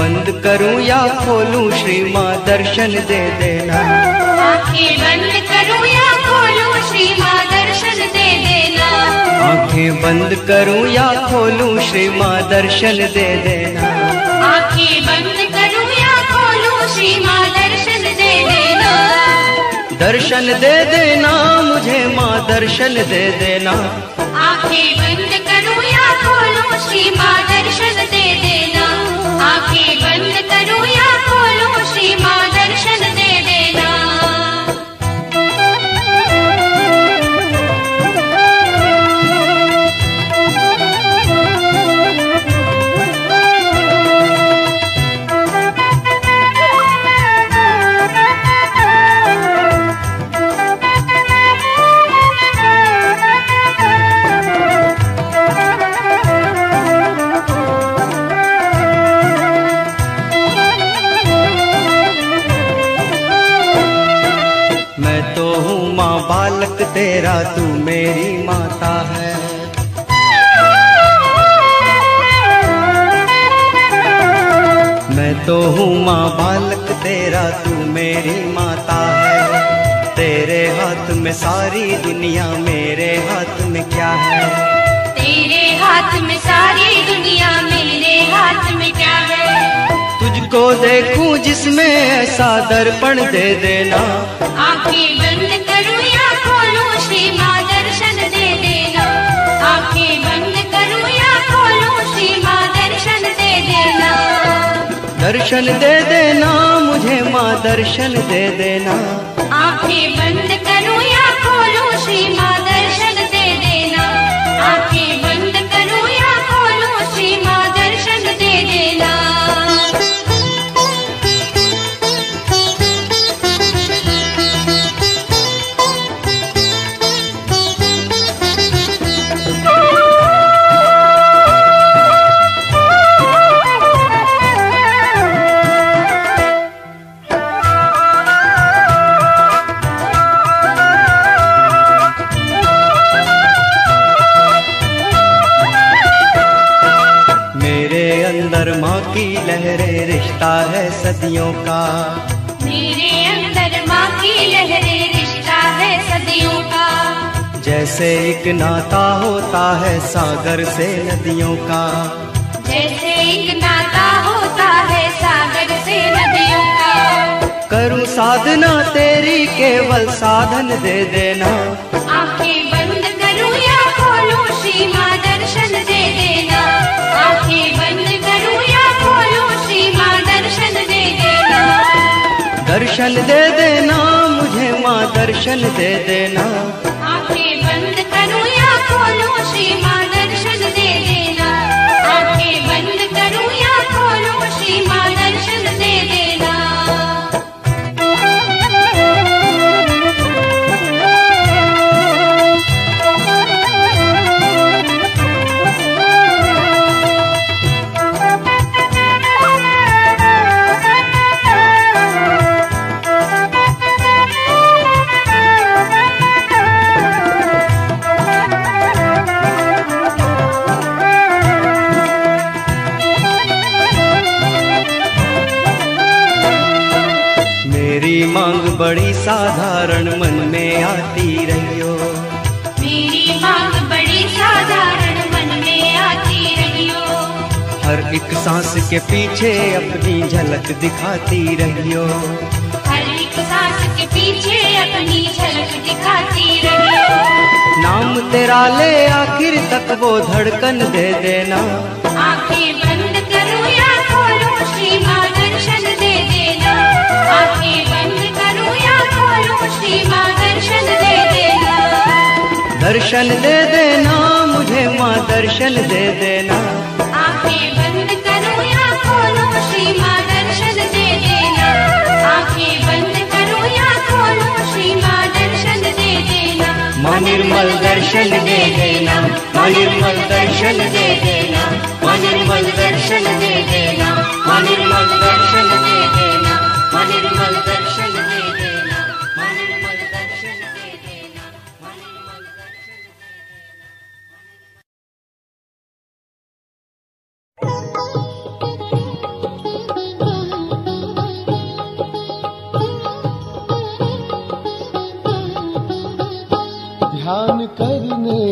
बंद करूँ या खोलूं? श्री माँ दर्शन दे देना। आँखें बंद करूँ या खोलूं? श्री माँ दर्शन दे देना। आँखें बंद करूँ या खोलूं? श्री माँ दर्शन दे देना। आँखें बंद करूँ या खोलूं? श्री माँ दर्शन दे देना। दर्शन दे देना मुझे माँ दर्शन दे देना। आँखें बंद करूँ या खोलूं? श्री माँ दर्शन दे देना। आंखें बंद करूं या खोलूं श्री माँ दर्शन तेरा तू मेरी माता है। मैं तो हूँ माँ बालक तेरा तू मेरी माता है। तेरे हाथ में सारी दुनिया मेरे हाथ में क्या है? तेरे हाथ में सारी दुनिया मेरे हाथ में क्या है? तुझको देखूँ जिसमें ऐसा दर्पण दे देना। आँखें बंद करूँ दर्शन दे देना मुझे माँ दर्शन दे देना। आँखें बंद करूँ रिश्ता है सदियों का। मेरे अंदर माँ की लहरे रिश्ता है सदियों का। जैसे एक नाता होता है सागर से नदियों का। जैसे एक नाता होता है सागर से नदियों का। करूँ साधना तेरी केवल साधन दे देना। आँखें दर्शन दे देना, मुझे माँ दर्शन दे देना। आँखें बंद करूँ या खोलूं, श्री माँ दर्शन दे देना। आँखें बंद करूँ या खोलूं, श्री माँ एक सांस के पीछे अपनी झलक दिखाती रहियो। हर एक सांस के पीछे अपनी झलक दिखाती रहियो। नाम तेरा ले आखिर तक वो धड़कन दे देना। आँखें बंद करूँ या खोलूं श्री माँ दर्शन दे देना। आँखें बंद करूँ या खोलूं श्री माँ दर्शन दे देना। दर्शन दे देना मुझे माँ दर्शन दे देना। या माँ दर्शन दे देना। या खोलूं श्री माँ दर्शन दे देना। माँ निर्मल दर्शन देना। माँ निर्मल दर्शन देना। माँ निर्मल दर्शन देना। माँ निर्मल दर्शन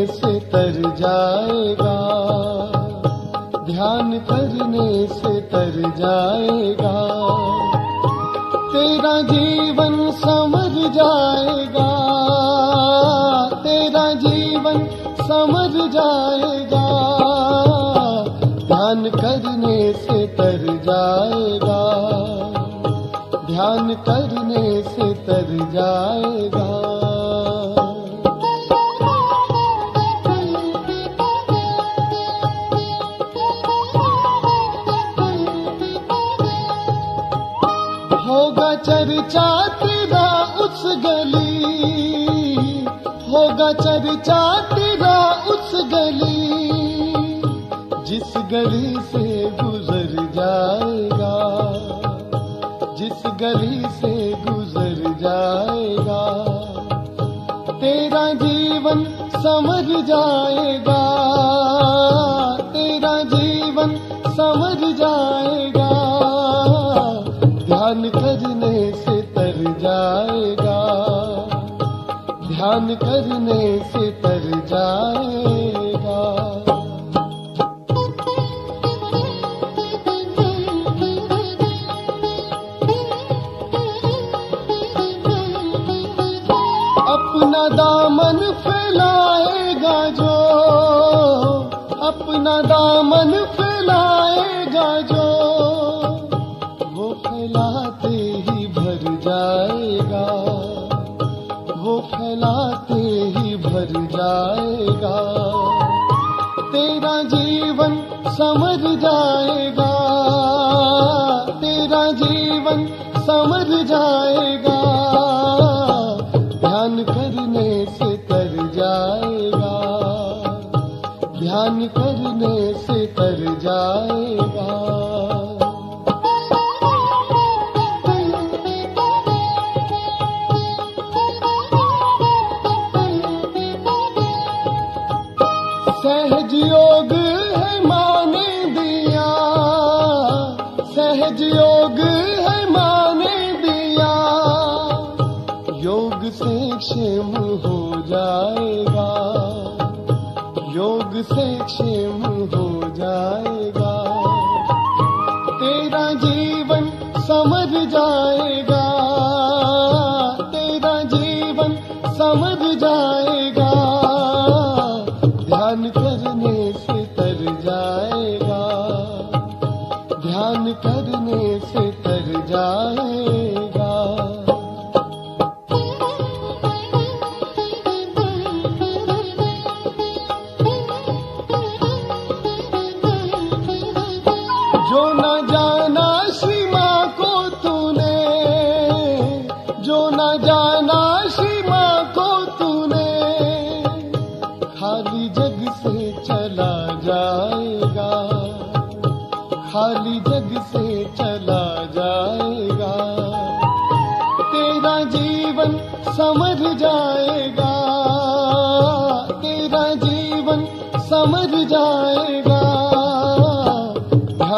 से तर जाएगा, ध्यान करने से तर जाएगा। तेरा जीवन समझ जाएगा, तेरा जीवन समझ जाएगा। ध्यान करने से तर जाएगा, ध्यान करने से तर जाएगा। चर्चाती तेरा उस गली, होगा चर्चाती तेरा उस गली, जिस गली से गुजर जाएगा, जिस गली से गुजर जाएगा, तेरा जीवन समझ जाएगा। करने से तर जाएगा। अपना दामन फैलाएगा जो अपना दामन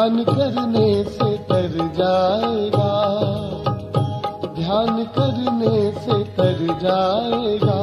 ध्यान करने से कर जाएगा। ध्यान करने से कर जाएगा।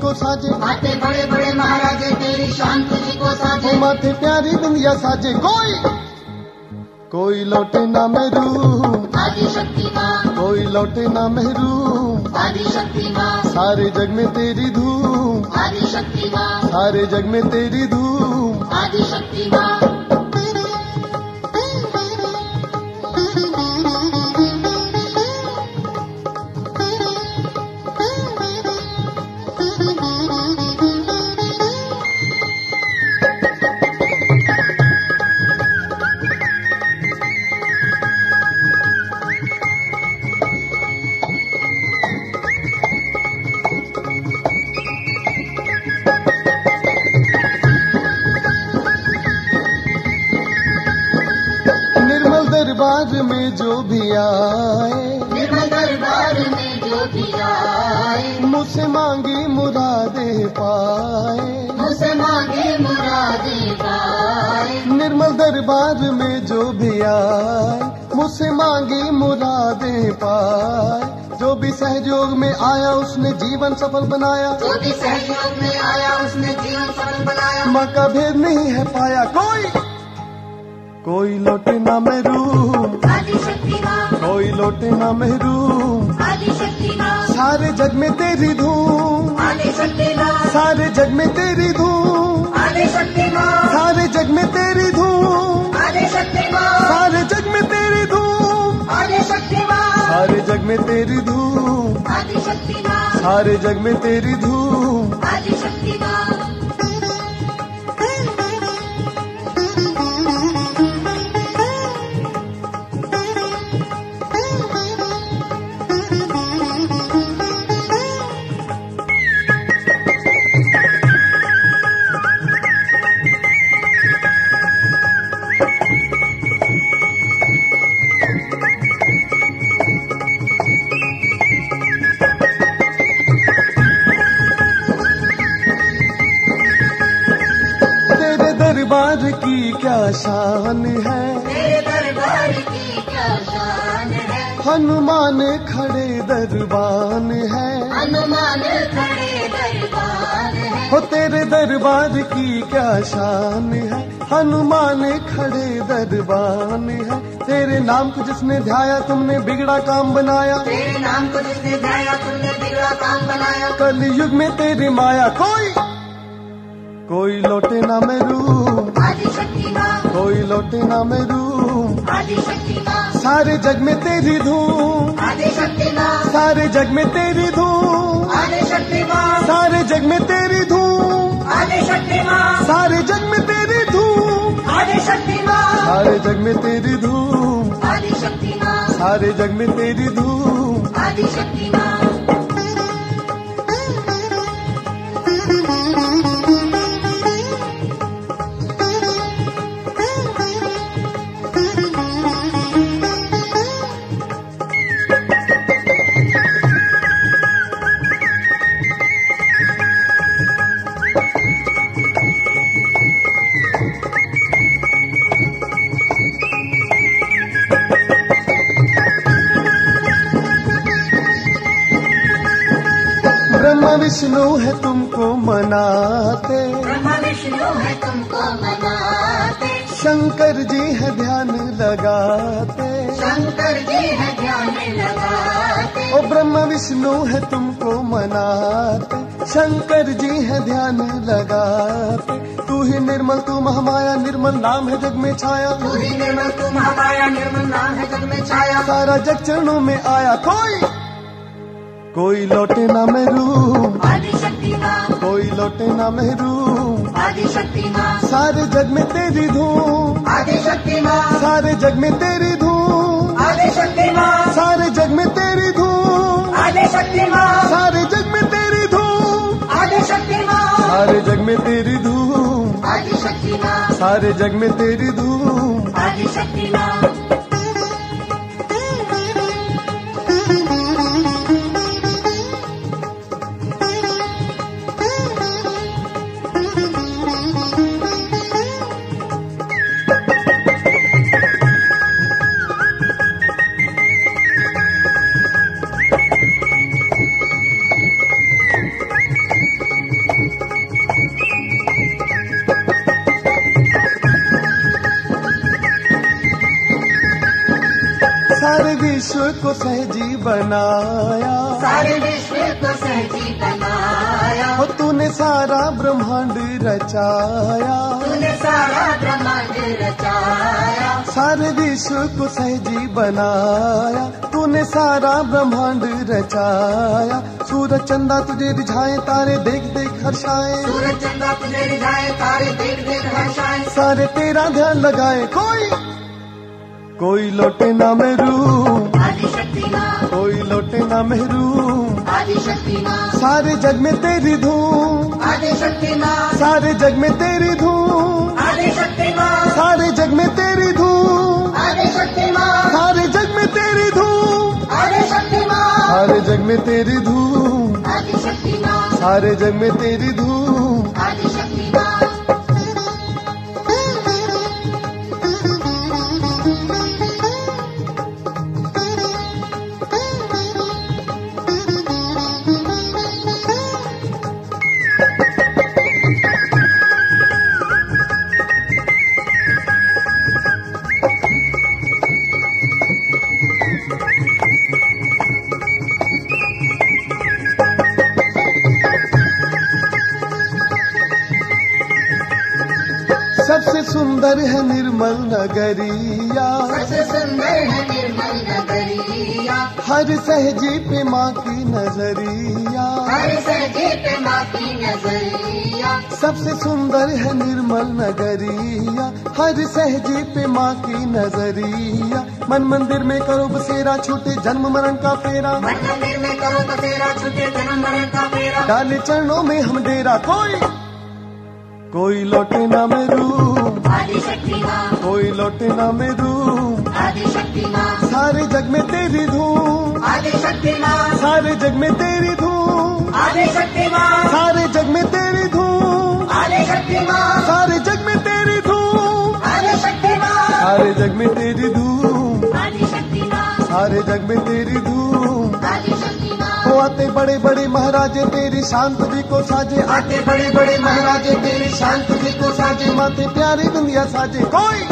को साजे। आते बड़े बड़े महाराजे तेरी शान तुझी को साजे। माथे प्यारी दुनिया साजे। कोई कोई लौटे ना महरूम आदिशक्ति माँ। कोई लौटे ना महरूम आदिशक्ति माँ। सारे जग में तेरी धूम। आदिशक्ति माँ। सारे जग में तेरी धूम। आदिशक्ति माँ। दरबार में जो भी आए मुझसे मांगी मुरादे पाए। जो भी सहयोग में आया उसने जीवन सफल बनाया। जो भी सहयोग में आया उसने जीवन सफल बनाया। माँ का भेद नहीं है पाया कोई। कोई लौटे ना महरूम। आदिशक्ति कोई लौटे ना महरूम। आदिशक्ति सारे जग में तेरी धूम। सारे जग में तेरी धूम। आदिशक्ति माँ सारे जग में तेरी धूम। आदिशक्ति माँ सारे जग में तेरी धूम। आदिशक्ति माँ सारे जग में तेरी धूम। आदिशक्ति माँ सारे जग में तेरी धूम। आदिशक्ति माँ। दरबार की क्या शान है? हनुमान खड़े दरबान है। तेरे नाम को जिसने ध्याया तुमने बिगड़ा काम बनाया। तेरे नाम को जिसने ध्याया तुमने बिगड़ा काम बनाया। कल युग में तेरी माया कोई कोई लौटे ना आदिशक्ति कोई लौटे ना आदिशक्ति सारे जग में तेरी धूम। सारे जग में तेरी धूम। सारे जग में तेरी धूम। आदिशक्ति माँ। सारे जग में तेरी धूम। आदिशक्ति माँ। सारे जग में तेरी धूम। आदिशक्ति माँ। सारे जग में तेरी धूम। आदि शक्ति माँ। तू महामाया निर्मल नाम है जग में छाया। तू ही निर्मल तू महामाया निर्मल नाम है जग में छाया। सारा जग चरणों में आया। कोई कोई लौटे ना महरूम। कोई लौटे ना महरूम। सारे जग में तेरी धूम। सारे जग में तेरी धूम। सारे जग में तेरी धूम। सारे जग में तेरी धूम। सारे जग में तेरी सारे जग में तेरी धूम। आदि शक्ति सारे बनाया तूने सारा ब्रह्मांड रचाया। सूरज चंदा तुझे रिझाए तारे देख देख हर्षाए। सूरज चंदा तुझे रिझाए तारे देख देख हर्षाए। सारे तेरा ध्यान लगाए कोई कोई लौटे ना महरूम आदिशक्ति माँ। कोई लौटे ना महरूम आदिशक्ति माँ। सारे जग में तेरी धूम। सारे जग में तेरी धूम। सारे जग में तेरी धूम। सारे जग में तेरी धूम। हर सारे जग में तेरी धूम। सारे जग में तेरी धूम। सुंदर है निर्मल नगरिया हर सहजी पे माँ की नज़रिया। मन मंदिर में करो बसेरा छूटे जन्म मरण का फेरा। मन मंदिर में करो बसेरा छुटे जन्म मरण का फेरा। डाले चरणों में हम डेरा कोई कोई लौटे ना आदिशक्ति कोई लौटे ना आदिशक्ति सारे जग में तेरी धूम। सारे जग में तेरी धूम। सारे जग में तेरी सारे जग में। तेरी धूम। सारे जग में। तेरी धूम। सारे जग में। तेरी धूम। हो आते बड़े बड़े महाराजे तेरी शान तुझी को साजे। आते बड़े बड़े महाराजे तेरी शान तुझी को साजे। माते प्यारी दुनिया साजे। कोई।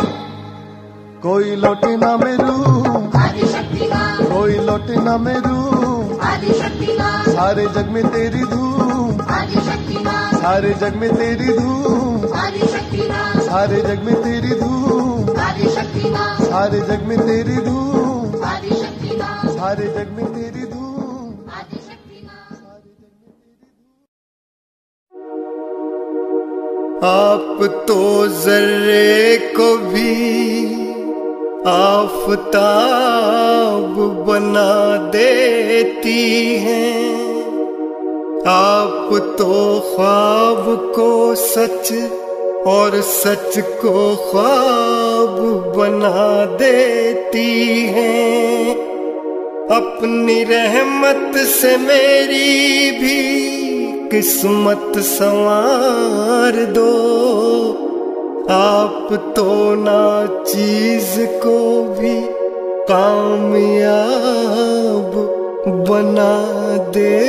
कोई लौटे ना मेरू। कोई लौटे ना मेरू। सारे जग में तेरी धूम। सारे जग में तेरी धूम। सारे जग में तेरी धूम। सारे जग में तेरी धूम। सारे जग में तेरी धूम। सारे जग में तेरी धूम आप तो जर्रे को भी आफताब बना देती हैं। आप तो ख्वाब को सच और सच को ख्वाब बना देती हैं। अपनी रहमत से मेरी भी किस्मत संवार दो। आप तो ना चीज़ को भी कामयाब बना देती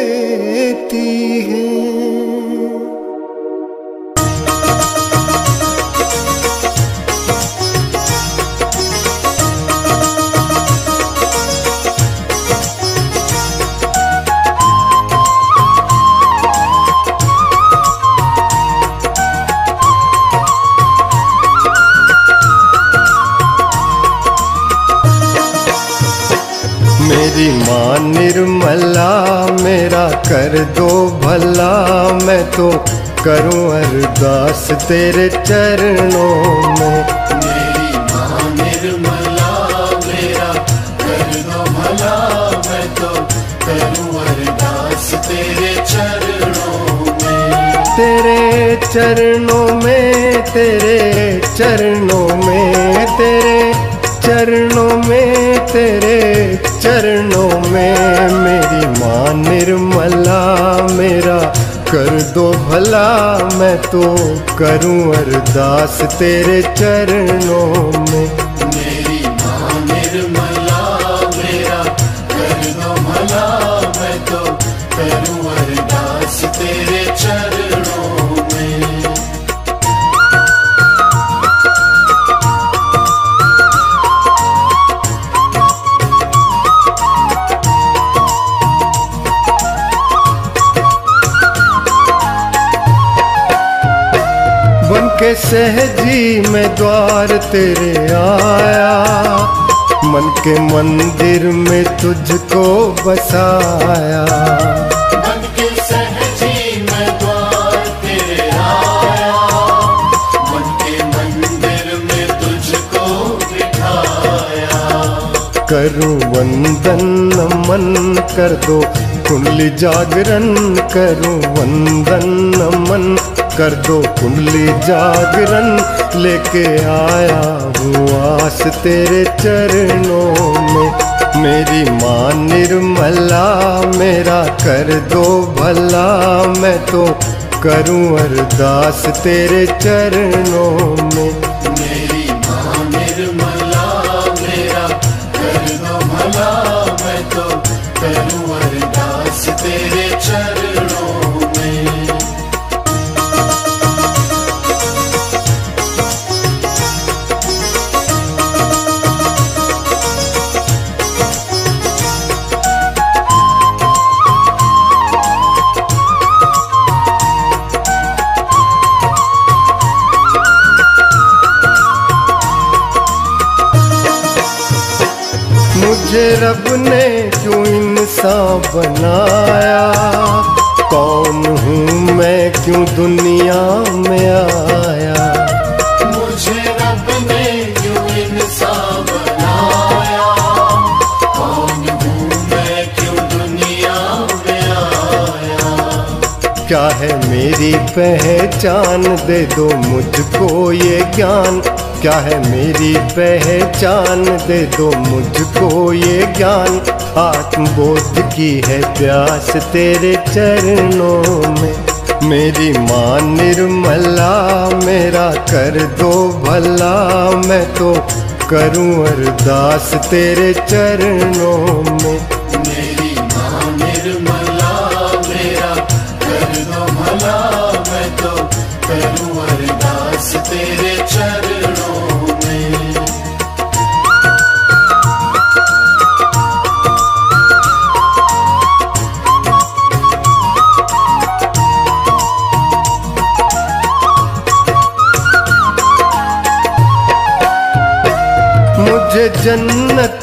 करूँ अरदास तेरे चरणों में। मेरी माँ निर्मला मेरा कर दो भला मैं तो करूँ अरदास तेरे चरणों में। तेरे चरणों में तेरे चरणों में तेरे चरणों में तेरे चरणों में। मेरी माँ निर्मला मेरा कर दो भला मैं तो करूँ अरदास तेरे चरणों में। सहजी मैं द्वार तेरे आया। मन के मंदिर में तुझको बसाया। बन के सहजी मैं द्वार तेरे आया। मन के मंदिर में तुझको बिठाया। करूँ वंदन नमन कर दो। कुंडली जागरण करूँ वंदन नमन कर दो कुंडली जागरण लेके आया हूँ आस तेरे चरणों में। मेरी माँ निर्मला, मेरा कर दो भला, मैं तो करूँ अरदास तेरे चरणों में। पहचान दे दो मुझको ये ज्ञान। क्या है मेरी पहचान? दे दो मुझको ये ज्ञान। आत्मबोध की है प्यास तेरे चरणों में। मेरी माँ निर्मला, मेरा कर दो भला। मैं तो करूँ अरदास तेरे चरणों में।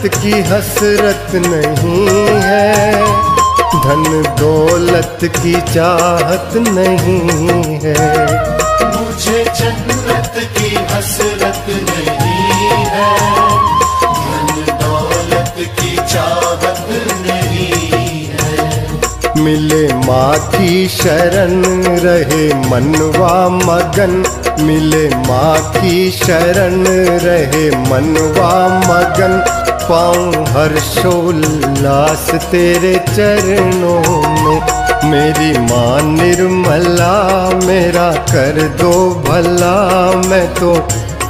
की हसरत नहीं है धन दौलत की चाहत नहीं है। मुझे जन्नत की हसरत नहीं है धन दौलत की चाहत नहीं है। मिले माँ की शरण रहे मनवा मगन। मिले माँ की शरण रहे मनवा मगन। पाऊँ हर्षोल्लास तेरे चरणों में। मेरी माँ निर्मला, मेरा कर दो भला, मैं तो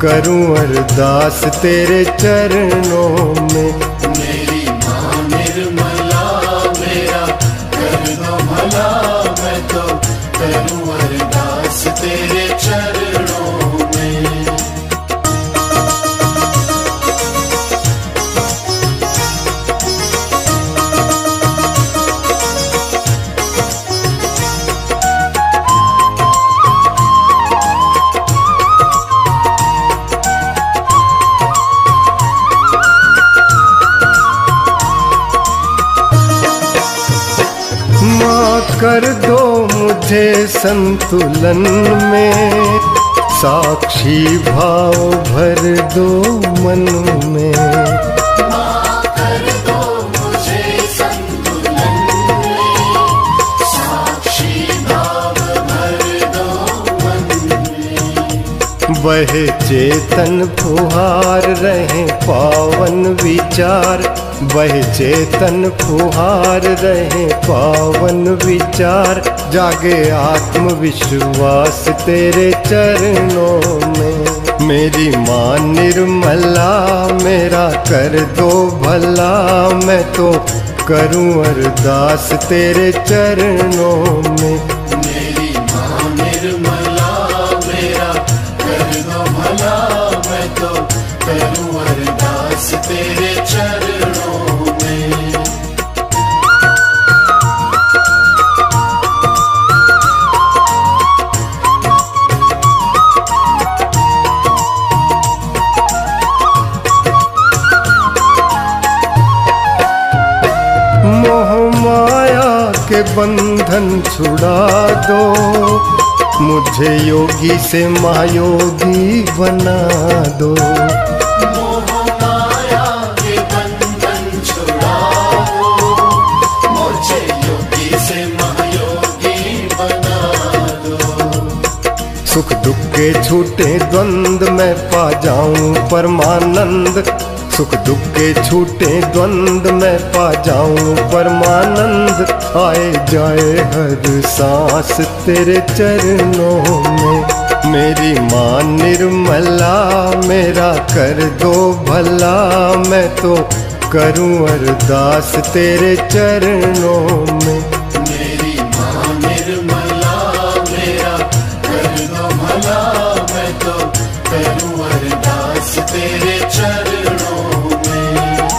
करूँ अरदास तेरे चरणों में। संतुलन में साक्षी भाव भर दो मन में। बहे चेतन फुहार रहे पावन विचार। बहे चेतन फुहार रहे पावन विचार। जागे आत्मविश्वास तेरे चरणों में। मेरी माँ निर्मला, मेरा कर दो भला, मैं तो करूँ अरदास तेरे चरणों में। तो तेरे चरणों बंधन छुड़ा दो। मुझे योगी से महायोगी बना दो। सुख दुख के छूटे द्वंद में पा जाऊँ परमानंद। सुख दुख के छूटे द्वंद में पा जाऊँ, परमानंद आए जाए हर सांस तेरे चरणों में। मेरी माँ निर्मला, मेरा कर दो भला, मैं तो करूँ अरदास तेरे चरणों में।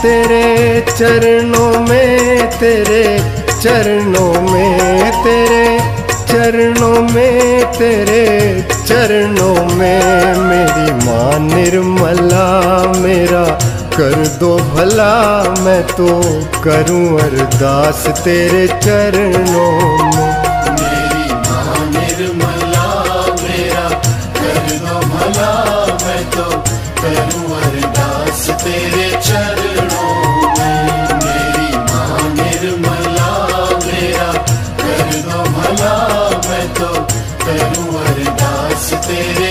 तेरे चरणों में, तेरे चरणों में, तेरे चरणों में, तेरे चरणों में मेरी माँ निर्मला, मेरा कर दो भला, मैं तो करूँ अरदास तेरे चरणों में। निर्मला कर दो भला, मैं तो करूँ अरदास तेरे चरणों तेरे